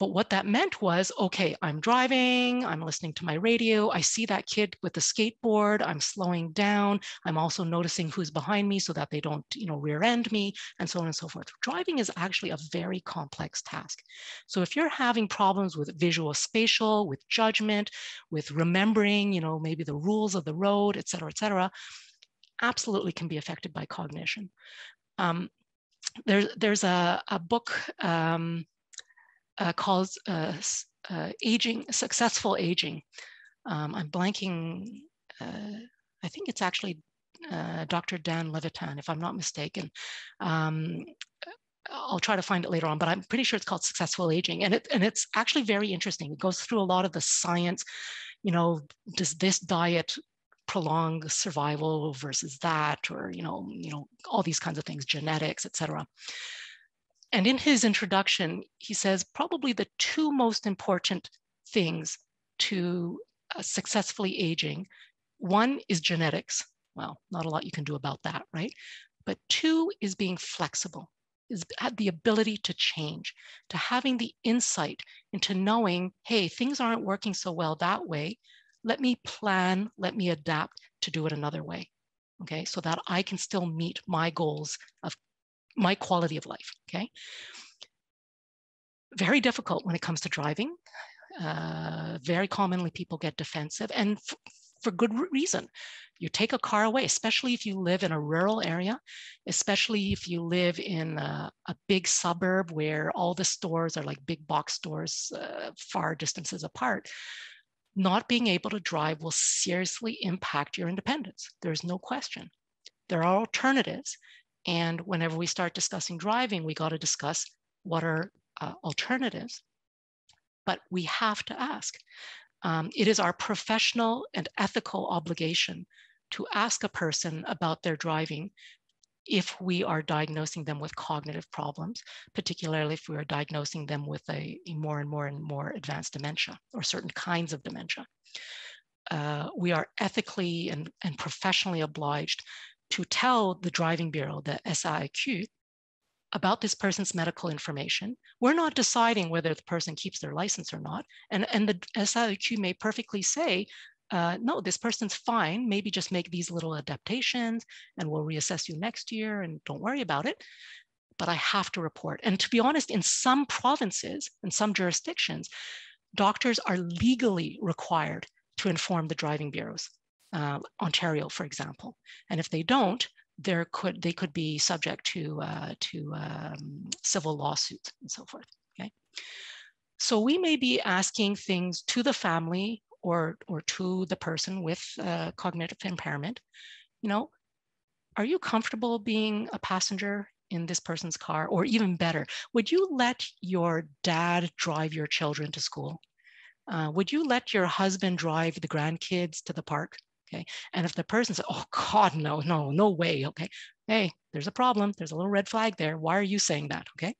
But what that meant was, okay, I'm driving, I'm listening to my radio, I see that kid with the skateboard, I'm slowing down, I'm also noticing who's behind me so that they don't, you know, rear end me, and so on and so forth. Driving is actually a very complex task. So if you're having problems with visual spatial, with judgment, with remembering, you know, maybe the rules of the road, et cetera, et cetera, absolutely can be affected by cognition. Um, there, there's a, a book, um, uh, calls uh, uh, aging, successful aging. Um, I'm blanking, uh, I think it's actually uh, Dr. Dan Levitin, if I'm not mistaken. Um, I'll try to find it later on, but I'm pretty sure it's called Successful Aging. And, it, and it's actually very interesting. It goes through a lot of the science, you know, does this diet prolong survival versus that, or you know, you know, all these kinds of things, genetics, etc. And in his introduction, he says probably the two most important things to uh, successfully aging. One is genetics. Well, not a lot you can do about that, right? But two is being flexible, is the ability to change, to having the insight into knowing, hey, things aren't working so well that way. Let me plan, let me adapt to do it another way. Okay, so that I can still meet my goals of my quality of life. Okay. Very difficult when it comes to driving. Uh, very commonly, people get defensive, and for good reason. You take a car away, especially if you live in a rural area, especially if you live in a, a big suburb where all the stores are like big box stores uh, far distances apart. Not being able to drive will seriously impact your independence. There's no question. There are alternatives. And whenever we start discussing driving, we got to discuss what are uh, alternatives. But we have to ask um, it is our professional and ethical obligation to ask a person about their driving if we are diagnosing them with cognitive problems, particularly if we are diagnosing them with a, a more and more and more advanced dementia or certain kinds of dementia. Uh, we are ethically and, and professionally obliged to tell the driving bureau, the SAAQ, about this person's medical information. We're not deciding whether the person keeps their license or not. And, and the SAAQ may perfectly say, uh, no, this person's fine, maybe just make these little adaptations and we'll reassess you next year and don't worry about it. But I have to report. And to be honest, in some provinces and some jurisdictions, doctors are legally required to inform the driving bureaus. Uh, Ontario, for example. And if they don't, there could they could be subject to uh, to um, civil lawsuits and so forth. Okay, so we may be asking things to the family or or to the person with uh, cognitive impairment. You know, are you comfortable being a passenger in this person's car? Or even better, would you let your dad drive your children to school? Uh, would you let your husband drive the grandkids to the park? Okay. And if the person says, oh God, no, no, no way. Okay. Hey, there's a problem. There's a little red flag there. Why are you saying that? Okay.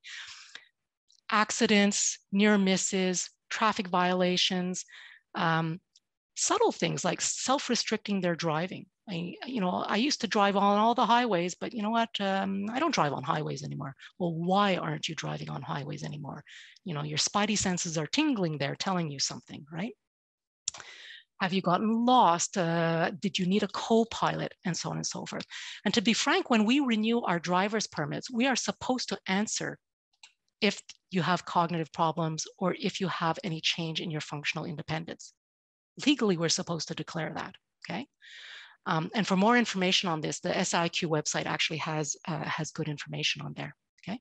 Accidents, near misses, traffic violations, um, subtle things like self-restricting their driving. I, you know, I used to drive on all the highways, but you know what? Um, I don't drive on highways anymore. Well, why aren't you driving on highways anymore? You know, your spidey senses are tingling there, telling you something, right? Have you gotten lost? Uh, did you need a co-pilot? And so on and so forth. And to be frank, when we renew our driver's permits, we are supposed to answer if you have cognitive problems or if you have any change in your functional independence. Legally, we're supposed to declare that, okay? Um, and for more information on this, the SAAQ website actually has, uh, has good information on there, okay?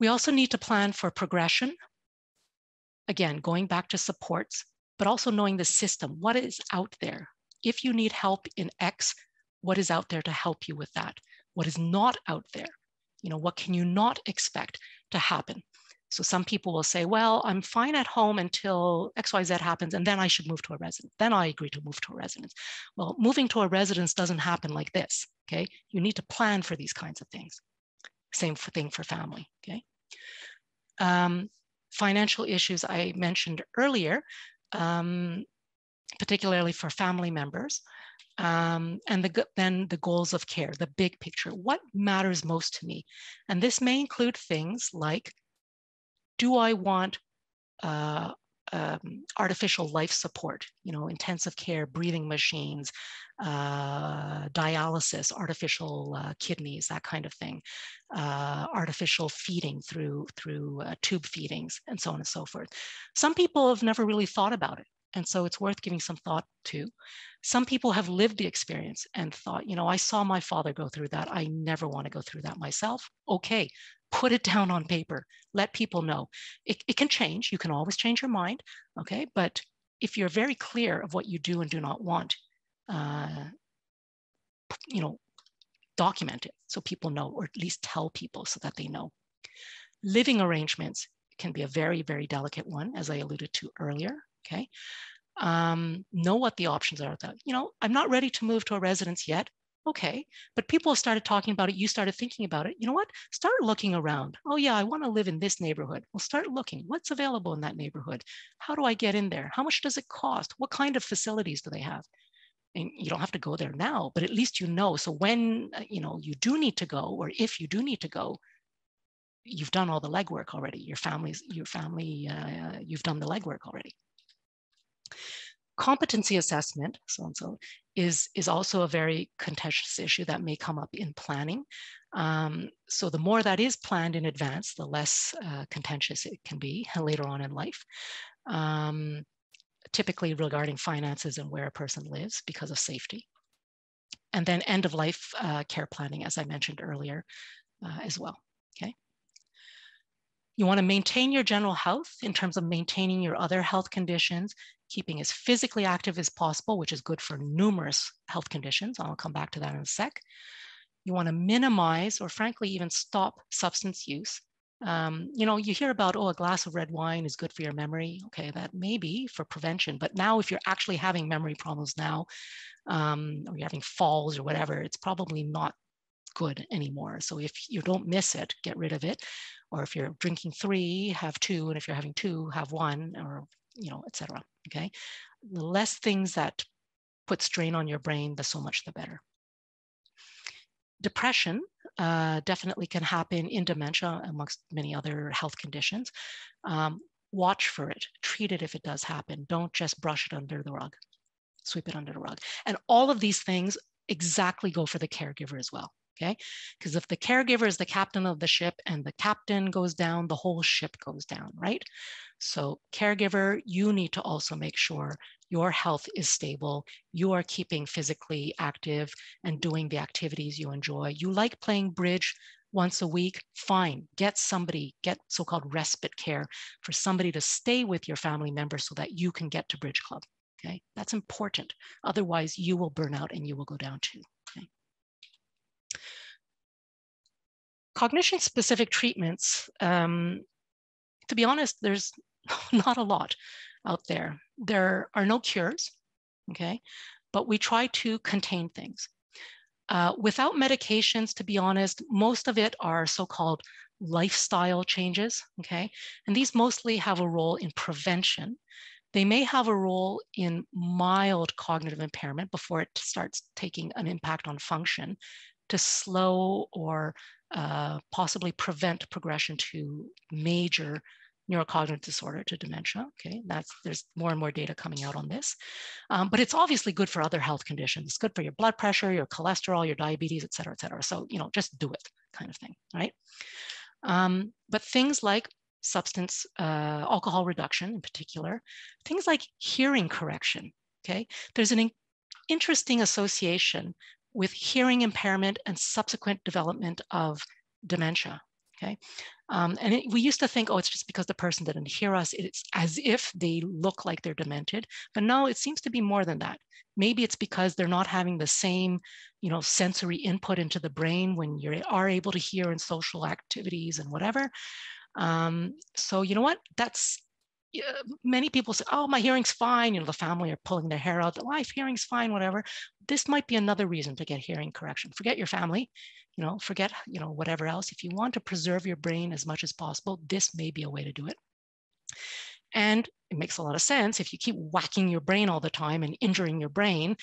We also need to plan for progression. Again, going back to supports, but also knowing the system, what is out there. If you need help in X, what is out there to help you with that? What is not out there? You know, what can you not expect to happen? So some people will say, well, I'm fine at home until XYZ happens, and then I should move to a residence. Then I agree to move to a residence. Well, moving to a residence doesn't happen like this, okay? You need to plan for these kinds of things. Same thing for family, okay? Um, financial issues I mentioned earlier, um, particularly for family members. Um, and the, then the goals of care, the big picture. What matters most to me? And this may include things like, do I want uh, um, artificial life support, you know, intensive care, breathing machines, uh, dialysis, artificial uh, kidneys, that kind of thing, uh, artificial feeding through through uh, tube feedings, and so on and so forth. Some people have never really thought about it, and so it's worth giving some thought to. Some people have lived the experience and thought, you know, I saw my father go through that. I never want to go through that myself. Okay, put it down on paper, let people know. It, it can change, you can always change your mind, okay? But if you're very clear of what you do and do not want, uh, you know, document it so people know, or at least tell people so that they know. Living arrangements can be a very, very delicate one, as I alluded to earlier, okay? Um, know what the options are. That you know, I'm not ready to move to a residence yet. Okay, but people started talking about it. You started thinking about it. You know what? Start looking around. Oh yeah, I want to live in this neighborhood. Well, start looking. What's available in that neighborhood? How do I get in there? How much does it cost? What kind of facilities do they have? And you don't have to go there now, but at least you know. So when uh, you know you do need to go, or if you do need to go, you've done all the legwork already. Your family's your family, uh, you've done the legwork already competency assessment, so and so, is, is also a very contentious issue that may come up in planning. Um, so the more that is planned in advance, the less uh, contentious it can be later on in life. Um, typically regarding finances and where a person lives because of safety. And then end of life uh, care planning, as I mentioned earlier, uh, as well, okay? You wanna maintain your general health in terms of maintaining your other health conditions keeping as physically active as possible, which is good for numerous health conditions. I'll come back to that in a sec. You want to minimize or frankly even stop substance use. Um, you know, you hear about, oh, a glass of red wine is good for your memory. Okay, that may be for prevention. But now, if you're actually having memory problems now, um, or you're having falls or whatever, it's probably not good anymore. So if you don't miss it, get rid of it. Or if you're drinking three, have two. And if you're having two, have one, or, you know, etc okay? The less things that put strain on your brain, the so much the better. Depression uh, definitely can happen in dementia amongst many other health conditions. Um, watch for it, treat it if it does happen. Don't just brush it under the rug, sweep it under the rug. And all of these things exactly go for the caregiver as well okay? Because if the caregiver is the captain of the ship and the captain goes down, the whole ship goes down, right? So caregiver, you need to also make sure your health is stable. You are keeping physically active and doing the activities you enjoy. You like playing bridge once a week, fine. Get somebody, get so-called respite care for somebody to stay with your family member so that you can get to bridge club. Okay, that's important. Otherwise, you will burn out and you will go down too. Cognition specific treatments, um, to be honest, there's not a lot out there. There are no cures, okay? But we try to contain things. Uh, without medications, to be honest, most of it are so-called lifestyle changes, okay? And these mostly have a role in prevention. They may have a role in mild cognitive impairment before it starts taking an impact on function to slow or uh, possibly prevent progression to major neurocognitive disorder to dementia. Okay, that's there's more and more data coming out on this, um, but it's obviously good for other health conditions. It's good for your blood pressure, your cholesterol, your diabetes, et cetera, et cetera. So you know, just do it, kind of thing, right? Um, but things like substance uh, alcohol reduction, in particular, things like hearing correction. Okay, there's an interesting association with hearing impairment and subsequent development of dementia. Okay. Um, and it, we used to think, oh, it's just because the person didn't hear us. It's as if they look like they're demented. But no, it seems to be more than that. Maybe it's because they're not having the same, you know, sensory input into the brain when you are able to hear in social activities and whatever. Um, so you know what? That's many people say, oh, my hearing's fine. You know, the family are pulling their hair out. The life hearing's fine, whatever. This might be another reason to get hearing correction. Forget your family, you know, forget, you know, whatever else. If you want to preserve your brain as much as possible, this may be a way to do it. And it makes a lot of sense if you keep whacking your brain all the time and injuring your brain,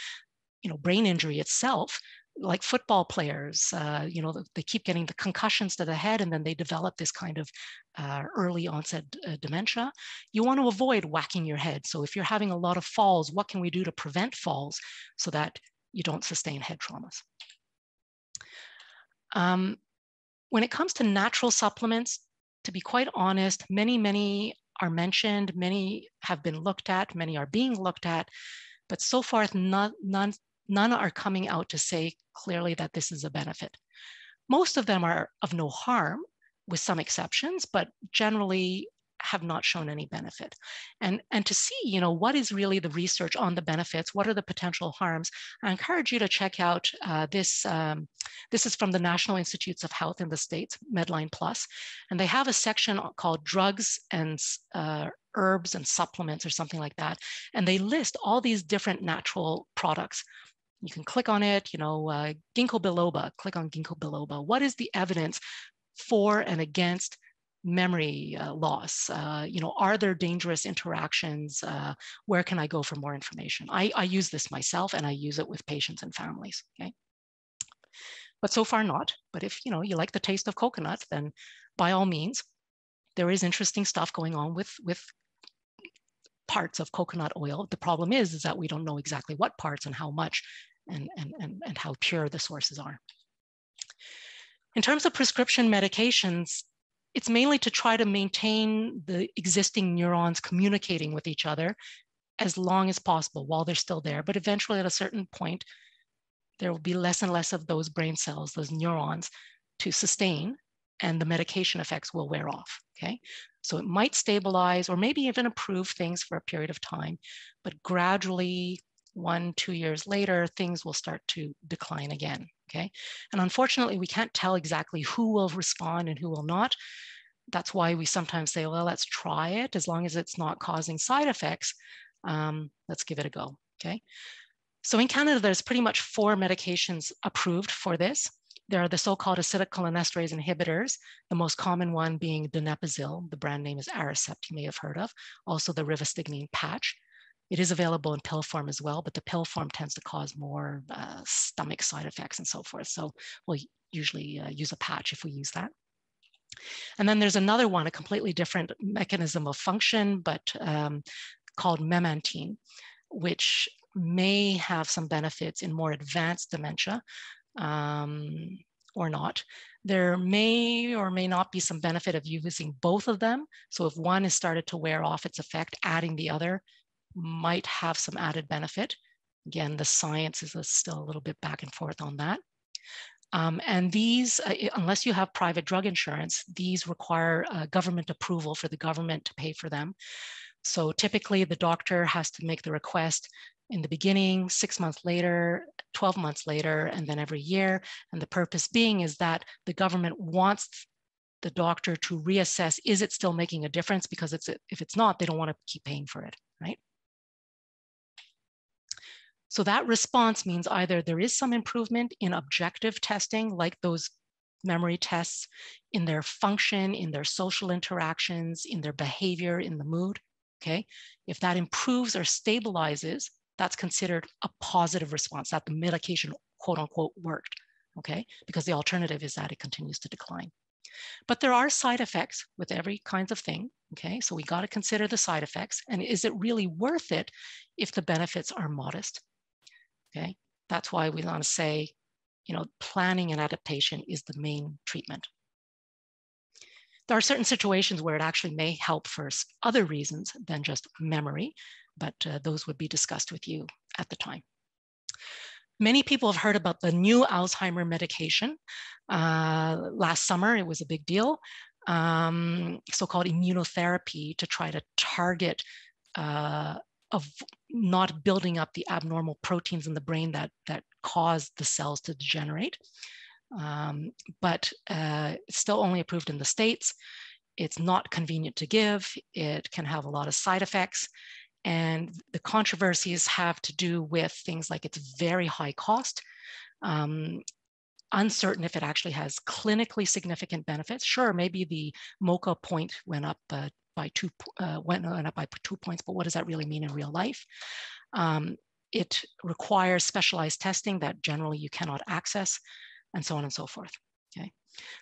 you know, brain injury itself like football players, uh, you know, they keep getting the concussions to the head and then they develop this kind of uh, early onset uh, dementia. You want to avoid whacking your head. So if you're having a lot of falls, what can we do to prevent falls so that you don't sustain head traumas? Um, when it comes to natural supplements, to be quite honest, many, many are mentioned, many have been looked at, many are being looked at, but so far none, none none are coming out to say clearly that this is a benefit. Most of them are of no harm, with some exceptions, but generally have not shown any benefit. And, and to see, you know, what is really the research on the benefits, what are the potential harms, I encourage you to check out uh, this. Um, this is from the National Institutes of Health in the States, Medline Plus, and they have a section called Drugs and uh, herbs and supplements or something like that. And they list all these different natural products. You can click on it, you know, uh, ginkgo biloba, click on ginkgo biloba. What is the evidence for and against memory uh, loss? Uh, you know, are there dangerous interactions? Uh, where can I go for more information? I, I use this myself and I use it with patients and families, okay? But so far not, but if you know you like the taste of coconut, then by all means, there is interesting stuff going on with, with parts of coconut oil. The problem is, is that we don't know exactly what parts and how much and, and, and, and how pure the sources are. In terms of prescription medications, it's mainly to try to maintain the existing neurons communicating with each other as long as possible while they're still there. But eventually at a certain point, there will be less and less of those brain cells, those neurons to sustain and the medication effects will wear off, okay? So it might stabilize or maybe even improve things for a period of time, but gradually one, two years later, things will start to decline again, okay? And unfortunately, we can't tell exactly who will respond and who will not. That's why we sometimes say, well, let's try it as long as it's not causing side effects. Um, let's give it a go, okay? So in Canada, there's pretty much four medications approved for this. There are the so-called acetylcholinesterase inhibitors, the most common one being donepezil. The brand name is Aricept, you may have heard of. Also the rivastigmine patch. It is available in pill form as well, but the pill form tends to cause more uh, stomach side effects and so forth. So we'll usually uh, use a patch if we use that. And then there's another one, a completely different mechanism of function, but um, called memantine, which may have some benefits in more advanced dementia, um, or not. There may or may not be some benefit of using both of them. So if one has started to wear off its effect, adding the other might have some added benefit. Again, the science is still a little bit back and forth on that. Um, and these, uh, unless you have private drug insurance, these require uh, government approval for the government to pay for them. So typically the doctor has to make the request in the beginning, six months later, 12 months later, and then every year. And the purpose being is that the government wants the doctor to reassess, is it still making a difference? Because it's, if it's not, they don't want to keep paying for it, right? So that response means either there is some improvement in objective testing, like those memory tests, in their function, in their social interactions, in their behavior, in the mood, okay? If that improves or stabilizes, that's considered a positive response that the medication quote unquote worked, okay? Because the alternative is that it continues to decline. But there are side effects with every kind of thing, okay? So we gotta consider the side effects and is it really worth it if the benefits are modest, okay? That's why we wanna say, you know, planning and adaptation is the main treatment. There are certain situations where it actually may help for other reasons than just memory, but uh, those would be discussed with you at the time. Many people have heard about the new Alzheimer medication. Uh, last summer, it was a big deal, um, so-called immunotherapy to try to target uh, of not building up the abnormal proteins in the brain that, that cause the cells to degenerate. Um, but uh, it's still only approved in the States. It's not convenient to give. It can have a lot of side effects. And the controversies have to do with things like its very high cost, um, uncertain if it actually has clinically significant benefits. Sure, maybe the MoCA point went up uh, by two uh, went, up by two points, but what does that really mean in real life? Um, it requires specialized testing that generally you cannot access, and so on and so forth. Okay.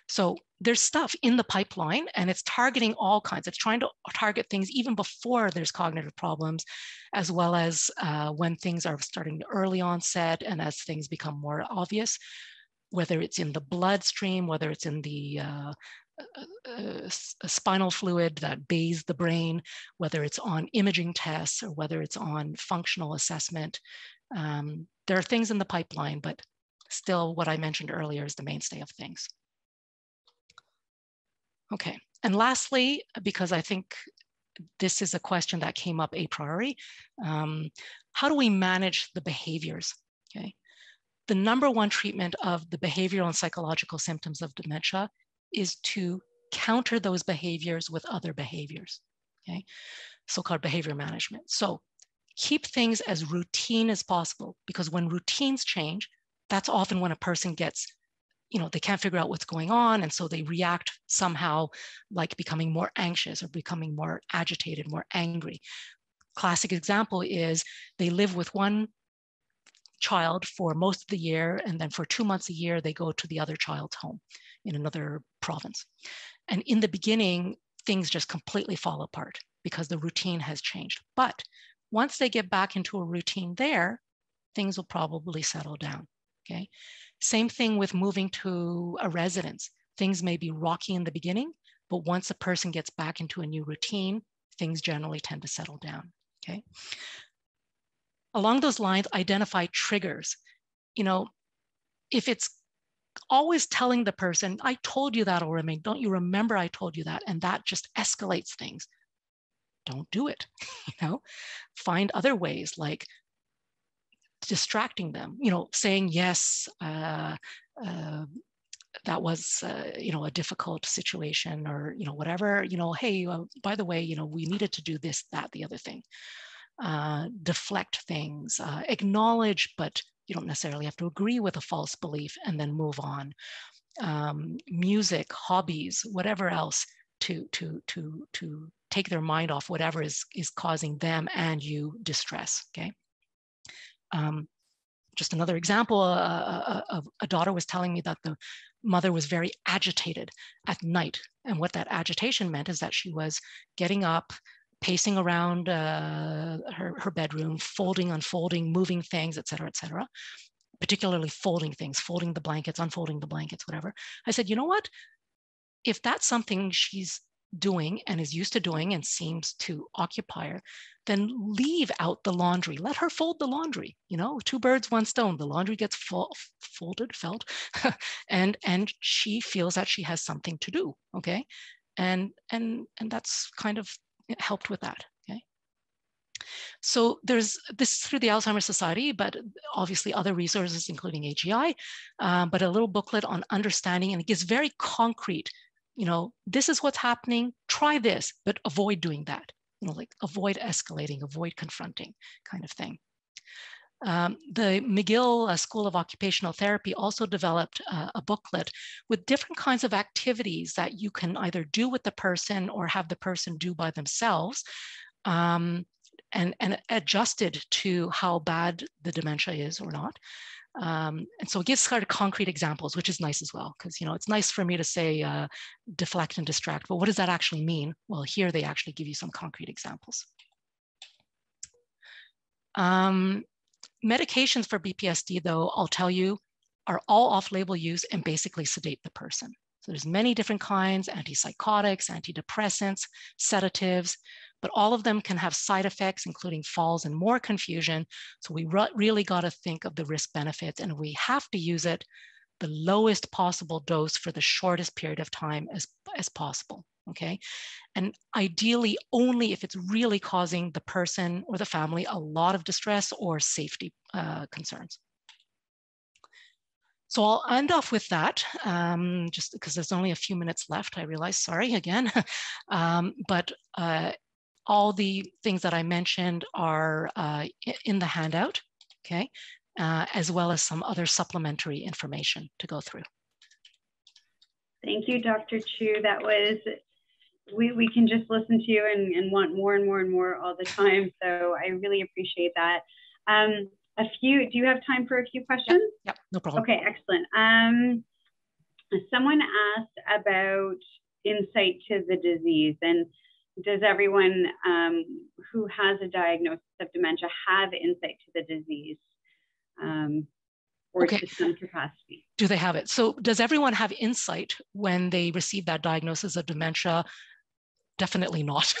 So there's stuff in the pipeline and it's targeting all kinds. It's trying to target things even before there's cognitive problems, as well as uh, when things are starting early onset and as things become more obvious, whether it's in the bloodstream, whether it's in the uh, uh spinal fluid that bathes the brain, whether it's on imaging tests or whether it's on functional assessment. Um, there are things in the pipeline, but still what I mentioned earlier is the mainstay of things. Okay, and lastly, because I think this is a question that came up a priori, um, how do we manage the behaviors, okay? The number one treatment of the behavioral and psychological symptoms of dementia is to counter those behaviors with other behaviors, okay? So-called behavior management. So keep things as routine as possible because when routines change, that's often when a person gets you know they can't figure out what's going on and so they react somehow like becoming more anxious or becoming more agitated more angry classic example is they live with one child for most of the year and then for two months a year they go to the other child's home in another province and in the beginning things just completely fall apart because the routine has changed but once they get back into a routine there things will probably settle down okay same thing with moving to a residence. Things may be rocky in the beginning, but once a person gets back into a new routine, things generally tend to settle down, okay? Along those lines, identify triggers. You know, if it's always telling the person, I told you that already, don't you remember I told you that? And that just escalates things. Don't do it, you know? Find other ways like distracting them, you know, saying, yes, uh, uh, that was, uh, you know, a difficult situation or, you know, whatever, you know, hey, uh, by the way, you know, we needed to do this, that, the other thing. Uh, deflect things, uh, acknowledge, but you don't necessarily have to agree with a false belief and then move on. Um, music, hobbies, whatever else to, to, to, to take their mind off whatever is, is causing them and you distress, okay? Um, just another example, uh, uh, uh, a, a, daughter was telling me that the mother was very agitated at night. And what that agitation meant is that she was getting up, pacing around uh, her, her bedroom, folding, unfolding, moving things, et cetera, et cetera, particularly folding things, folding the blankets, unfolding the blankets, whatever. I said, you know what? If that's something she's doing and is used to doing and seems to occupy her, then leave out the laundry. Let her fold the laundry. You know, two birds, one stone. The laundry gets folded, felt, and and she feels that she has something to do. Okay, and and and that's kind of helped with that. Okay. So there's this through the Alzheimer's Society, but obviously other resources, including AGI, um, but a little booklet on understanding, and it gives very concrete you know, this is what's happening, try this, but avoid doing that. You know, like avoid escalating, avoid confronting kind of thing. Um, the McGill uh, School of Occupational Therapy also developed uh, a booklet with different kinds of activities that you can either do with the person or have the person do by themselves um, and, and adjusted to how bad the dementia is or not. Um, and so it gives sort of concrete examples, which is nice as well, because you know it's nice for me to say uh, deflect and distract, but what does that actually mean? Well, here they actually give you some concrete examples. Um, medications for BPSD, though, I'll tell you, are all off-label use and basically sedate the person. So there's many different kinds, antipsychotics, antidepressants, sedatives, but all of them can have side effects, including falls and more confusion. So we re really got to think of the risk benefits and we have to use it the lowest possible dose for the shortest period of time as, as possible, okay? And ideally only if it's really causing the person or the family a lot of distress or safety uh, concerns. So I'll end off with that, um, just because there's only a few minutes left, I realize, sorry again. um, but uh, all the things that I mentioned are uh, in the handout, okay, uh, as well as some other supplementary information to go through. Thank you, Dr. Chiu. That was, we, we can just listen to you and, and want more and more and more all the time. So I really appreciate that. Um, a few, do you have time for a few questions? Yep, yep no problem. Okay, excellent. Um, someone asked about insight to the disease and does everyone um, who has a diagnosis of dementia have insight to the disease um, or okay. to some capacity? Do they have it? So does everyone have insight when they receive that diagnosis of dementia? Definitely not.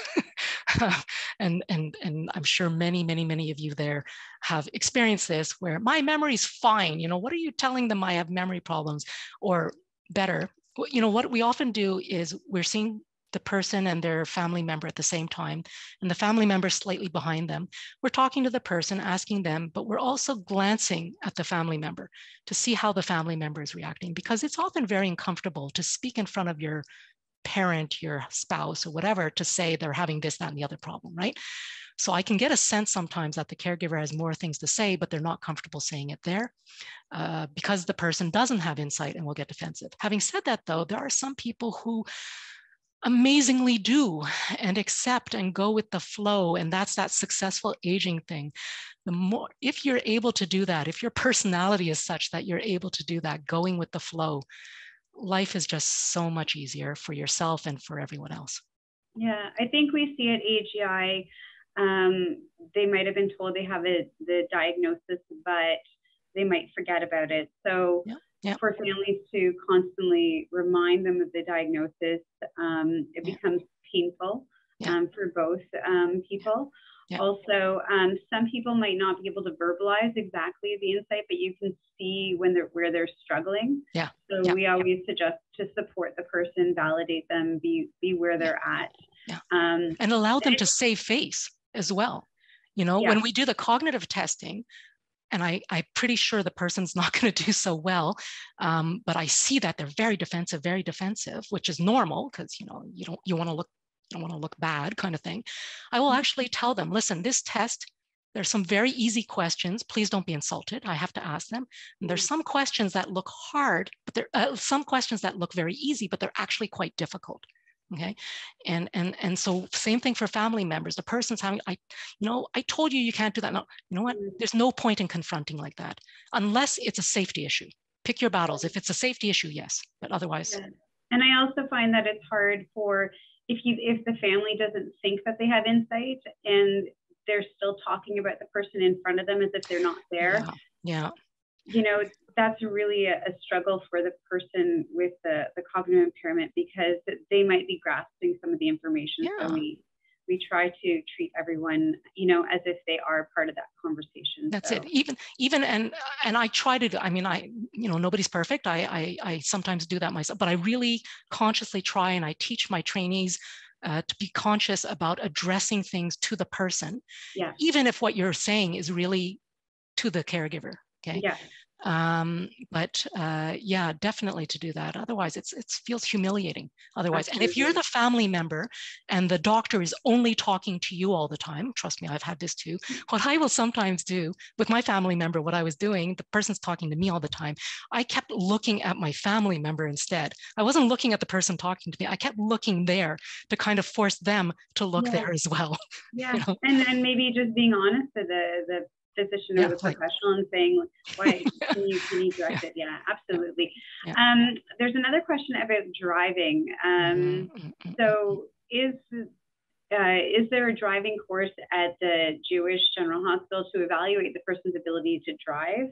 and, and, and I'm sure many, many, many of you there have experienced this where my memory's fine. You know, what are you telling them I have memory problems? Or better, you know, what we often do is we're seeing the person and their family member at the same time, and the family member slightly behind them. We're talking to the person, asking them, but we're also glancing at the family member to see how the family member is reacting because it's often very uncomfortable to speak in front of your parent, your spouse, or whatever to say they're having this, that, and the other problem, right? So I can get a sense sometimes that the caregiver has more things to say, but they're not comfortable saying it there uh, because the person doesn't have insight and will get defensive. Having said that, though, there are some people who amazingly do and accept and go with the flow and that's that successful aging thing the more if you're able to do that if your personality is such that you're able to do that going with the flow life is just so much easier for yourself and for everyone else yeah i think we see at agi um, they might have been told they have a, the diagnosis but they might forget about it so yeah yep. for families to constantly remind them of the diagnosis. Um, it yep. becomes painful um, for both um, people. Also, um, some people might not be able to verbalize exactly the insight, but you can see when they're where they're struggling. Yeah. So we always suggest to support the person, validate them, be be where they're at. Yeah. Um, and allow them to save face as well. You know, yeah. when we do the cognitive testing, and I, I'm pretty sure the person's not going to do so well. Um, but I see that they're very defensive, very defensive, which is normal because you know you don't you want to look don't want to look bad kind of thing. I will mm-hmm. actually tell them, listen, this test. There's some very easy questions. Please don't be insulted. I have to ask them. And there's mm. some questions that look hard, but there uh, some questions that look very easy, but they're actually quite difficult okay and and and so same thing for family members the person's having i you know i told you you can't do that no you know what mm. there's no point in confronting like that unless it's a safety issue pick your battles if it's a safety issue yes but otherwise yeah. and i also find that it's hard for if you if the family doesn't think that they have insight and they're still talking about the person in front of them as if they're not there yeah, yeah. you know that's really a, a, struggle for the person with the, the cognitive impairment because they might be grasping some of the information. Yeah. So we we try to treat everyone, you know, as if they are part of that conversation. That's so. it. Even even and and I try to. Do i mean, I you know nobody's perfect. I, I I sometimes do that myself, but I really consciously try and I teach my trainees uh, to be conscious about addressing things to the person, yeah. even if what you're saying is really to the caregiver. Okay. Yeah. Um, but uh, yeah, definitely to do that. Otherwise, it's it feels humiliating. Otherwise, Absolutely. and if you're the family member and the doctor is only talking to you all the time, trust me, I've had this too. What I will sometimes do with my family member, what I was doing, the person's talking to me all the time. I kept looking at my family member instead. I wasn't looking at the person talking to me. I kept looking there to kind of force them to look yeah. there as well. Yeah, you know? and then maybe just being honest to the the physician yeah, or the professional and saying, why can you, can you direct yeah. it? Yeah, absolutely. Yeah. Um, there's another question about driving. Um, mm-hmm. so is, uh, is there a driving course at the Jewish General Hospital to evaluate the person's ability to drive?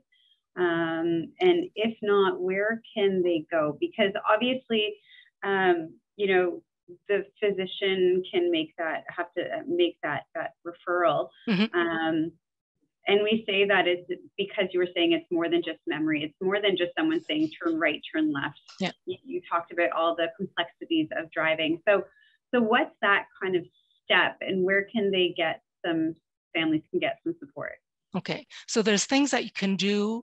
Um, and if not, where can they go? Because obviously, um, you know, the physician can make that have to make that that referral. Mm-hmm. Um, and we say that is because you were saying it's more than just memory. It's more than just someone saying turn right, turn left. Yeah. You, you talked about all the complexities of driving. So, so what's that kind of step, and where can they get some families can get some support? Okay, so there's things that you can do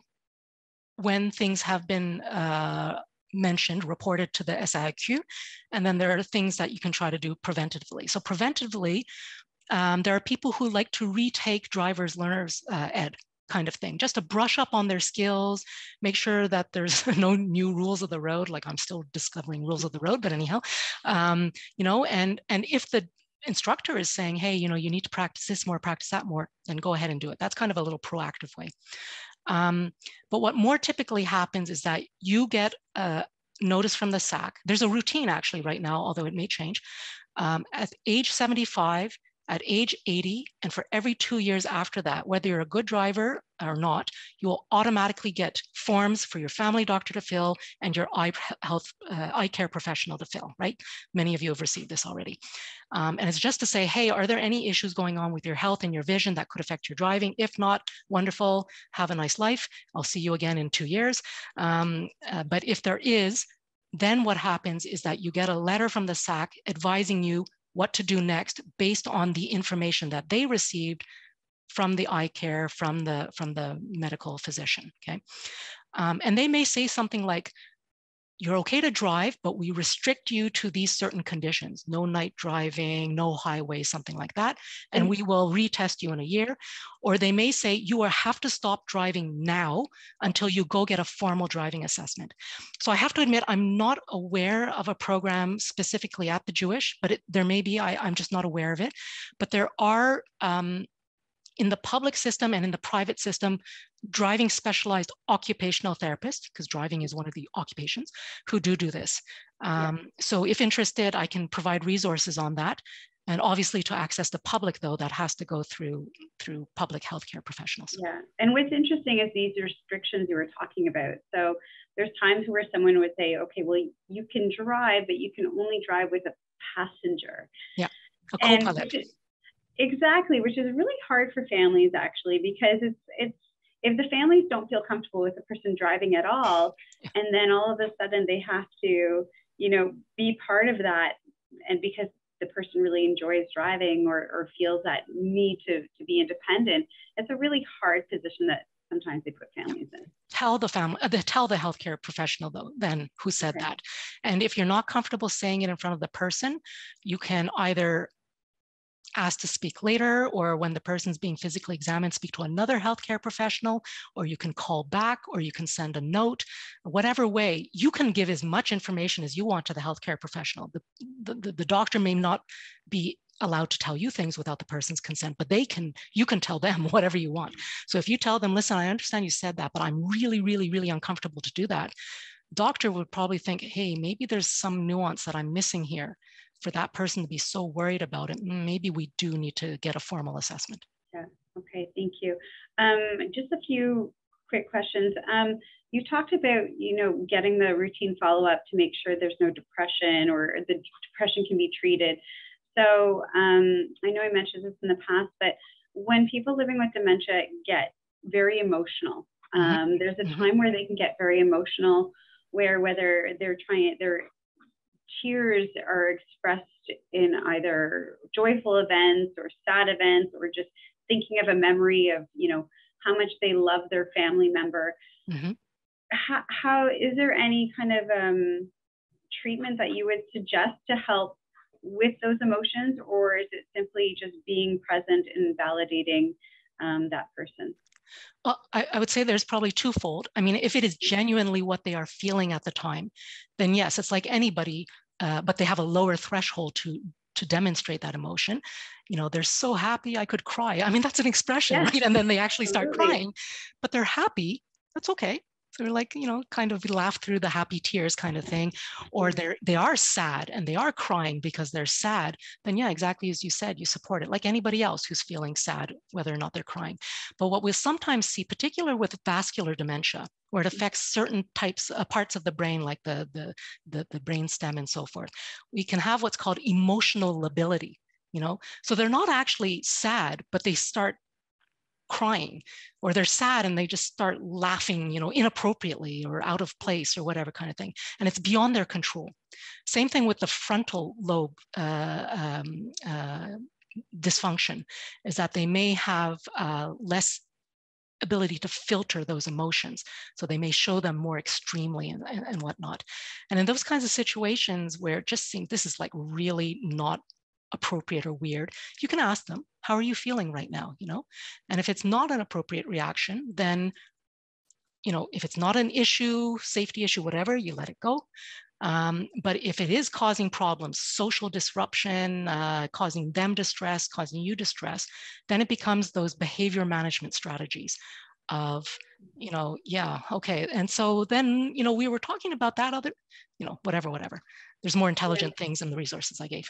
when things have been uh, mentioned, reported to the SAAQ. and then there are things that you can try to do preventatively. So preventatively, um, there are people who like to retake driver's learners uh, ed kind of thing, just to brush up on their skills, make sure that there's no new rules of the road. Like I'm still discovering rules of the road, but anyhow, um, you know, and and if the instructor is saying, hey, you know, you need to practice this more, practice that more, then go ahead and do it. That's kind of a little proactive way. Um, but what more typically happens is that you get a notice from the SAAQ. There's a routine actually right now, although it may change. Um, at age 75, at age 80 and for every two years after that, whether you're a good driver or not, you will automatically get forms for your family doctor to fill and your eye health, uh, eye care professional to fill, right? Many of you have received this already. Um, and it's just to say, hey, are there any issues going on with your health and your vision that could affect your driving? If not, wonderful, have a nice life. I'll see you again in two years. Um, uh, but if there is, then what happens is that you get a letter from the SAAQ advising you what to do next based on the information that they received from the eye care, from the, from the medical physician, okay? Um, and they may say something like, you're okay to drive, but we restrict you to these certain conditions no night driving, no highway, something like that. And mm-hmm. we will retest you in a year. Or they may say you will have to stop driving now until you go get a formal driving assessment. So I have to admit, I'm not aware of a program specifically at the Jewish, but it, there may be, I, am just not aware of it. But there are um, in the public system and in the private system, driving specialized occupational therapists, because driving is one of the occupations, who do do this. Um, yeah. So if interested, I can provide resources on that. And obviously to access the public though, that has to go through through public healthcare professionals. Yeah, and what's interesting is these restrictions you were talking about. So there's times where someone would say, okay, well, you can drive, but you can only drive with a passenger. Yeah, a co-pilot. Exactly, which is really hard for families actually, because it's it's if the families don't feel comfortable with the person driving at all, and then all of a sudden they have to, you know, be part of that, and because the person really enjoys driving or, or feels that need to, to be independent, it's a really hard position that sometimes they put families in. Tell the family, uh, tell the healthcare professional though, then who said that. And if you're not comfortable saying it in front of the person, you can either asked to speak later, or when the person's being physically examined, speak to another healthcare professional, or you can call back, or you can send a note, whatever way, you can give as much information as you want to the healthcare professional. The, the, the doctor may not be allowed to tell you things without the person's consent, but they can, you can tell them whatever you want. So if you tell them, listen, I understand you said that, but I'm really, really, really uncomfortable to do that, doctor would probably think, hey, maybe there's some nuance that I'm missing here for that person to be so worried about it, maybe we do need to get a formal assessment. Yeah, okay, thank you. Um, just a few quick questions. Um, you talked about, you know, getting the routine follow-up to make sure there's no depression or the depression can be treated. So um, I know I mentioned this in the past, but when people living with dementia get very emotional, mm-hmm. um, there's a mm-hmm. time where they can get very emotional, where whether they're trying, they're tears are expressed in either joyful events or sad events or just thinking of a memory of you know how much they love their family member mm-hmm. how, how is there any kind of um, treatment that you would suggest to help with those emotions or is it simply just being present and validating um, that person well, I, I, would say there's probably twofold. I mean, if it is genuinely what they are feeling at the time, then yes, it's like anybody uh, but they have a lower threshold to to demonstrate that emotion. You know they're so happy i could cry. I mean that's an expression yes. right? And then they actually start crying but they're happy. That's okay they're like you know kind of laugh through the happy tears kind of thing or they're they are sad and they are crying because they're sad then yeah exactly as you said you support it like anybody else who's feeling sad whether or not they're crying. But what we sometimes see particular with vascular dementia where it affects certain types uh, parts of the brain like the, the the the brain stem and so forth we can have what's called emotional lability you know? So they're not actually sad but they start crying or they're sad and they just start laughing you know inappropriately or out of place or whatever kind of thing and it's beyond their control same thing with the frontal lobe uh, um, uh, dysfunction is that they may have uh, less ability to filter those emotions. So they may show them more extremely and, and, and, whatnot. And in those kinds of situations where it just seems this is like really not appropriate or weird, you can ask them, how are you feeling right now? You know, and if it's not an appropriate reaction, then, you know, if it's not an issue, safety issue, whatever, you let it go. Um, but if it is causing problems, social disruption, uh, causing them distress, causing you distress, then it becomes those behavior management strategies of, you know, yeah, okay. And so then, you know, we were talking about that other, you know, whatever, whatever. There's more intelligent things in the resources I gave.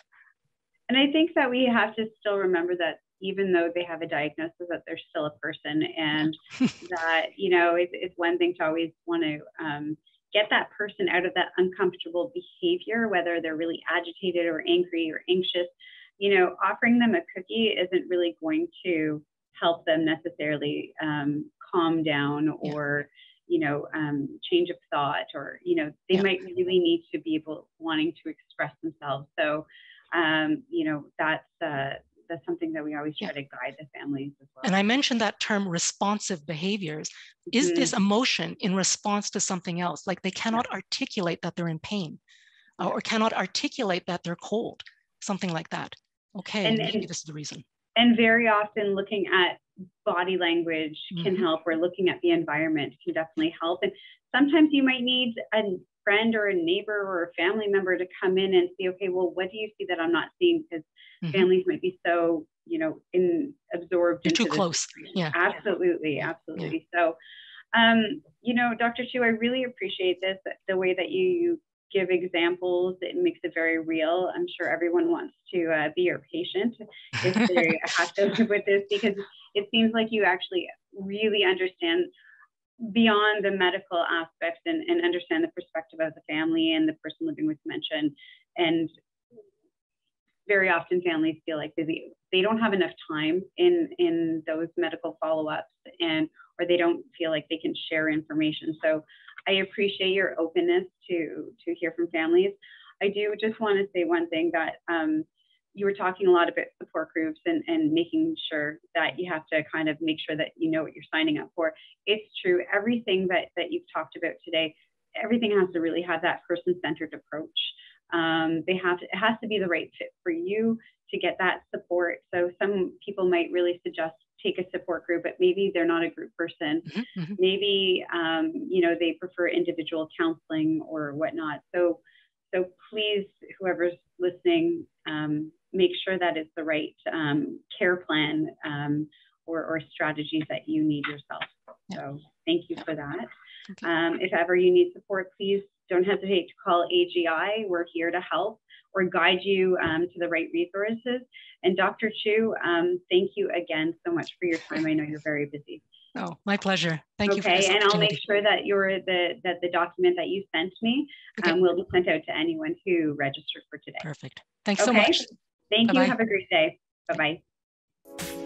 And I think that we have to still remember that even though they have a diagnosis, that they're still a person, and that you know it's, it's one thing to always want to um, get that person out of that uncomfortable behavior, whether they're really agitated or angry or anxious. You know, offering them a cookie isn't really going to help them necessarily um, calm down or you know um, change of thought or you know they yeah. might really need to be able wanting to express themselves so um, you know, that's uh, that's something that we always try yeah. to guide the families as well. And I mentioned that term responsive behaviors. Is mm-hmm. this emotion in response to something else? Like they cannot yeah. articulate that they're in pain uh, or cannot articulate that they're cold, something like that. Okay, and, maybe and, this is the reason. And very often looking at body language mm-hmm. can help or looking at the environment can definitely help. And sometimes you might need a friend or a neighbor or a family member to come in and say, okay, well, what do you see that I'm not seeing? Because mm-hmm. families might be so, you know, in absorbed. Too close. Yeah. Absolutely. Absolutely. Yeah. So, um, you know, Dr. Chiu, I really appreciate this, the way that you, you give examples. It makes it very real. I'm sure everyone wants to uh, be your patient if they have to live with this because it seems like you actually really understand beyond the medical aspects and, and understand the perspective of the family and the person living with dementia. And, very often families feel like they, they don't have enough time in, in those medical follow-ups and or they don't feel like they can share information. So I appreciate your openness to, to hear from families. I do just want to say one thing that um, you were talking a lot about support groups and, and making sure that you have to kind of make sure that you know what you're signing up for. It's true. Everything that, that you've talked about today, everything has to really have that person-centered approach. Um, they have to, it has to be the right fit for you to get that support. So some people might really suggest take a support group, but maybe they're not a group person. Mm-hmm, mm-hmm. Maybe um, you know they prefer individual counseling or whatnot. So so please, whoever's listening, um, make sure that it's the right um, care plan um, or, or, strategies that you need yourself. So thank you for that. Um, if ever you need support, please don't hesitate to call AGI. We're here to help or guide you um, to the right resources. And Dr. Chiu, um, thank you again so much for your time. I know you're very busy. Oh, my pleasure. Thank okay, you. Okay, and I'll make sure that your the that the document that you sent me okay. um, will be sent out to anyone who registered for today. Perfect. Thanks okay. so much. Thank Bye -bye. you. Have a great day. Bye bye.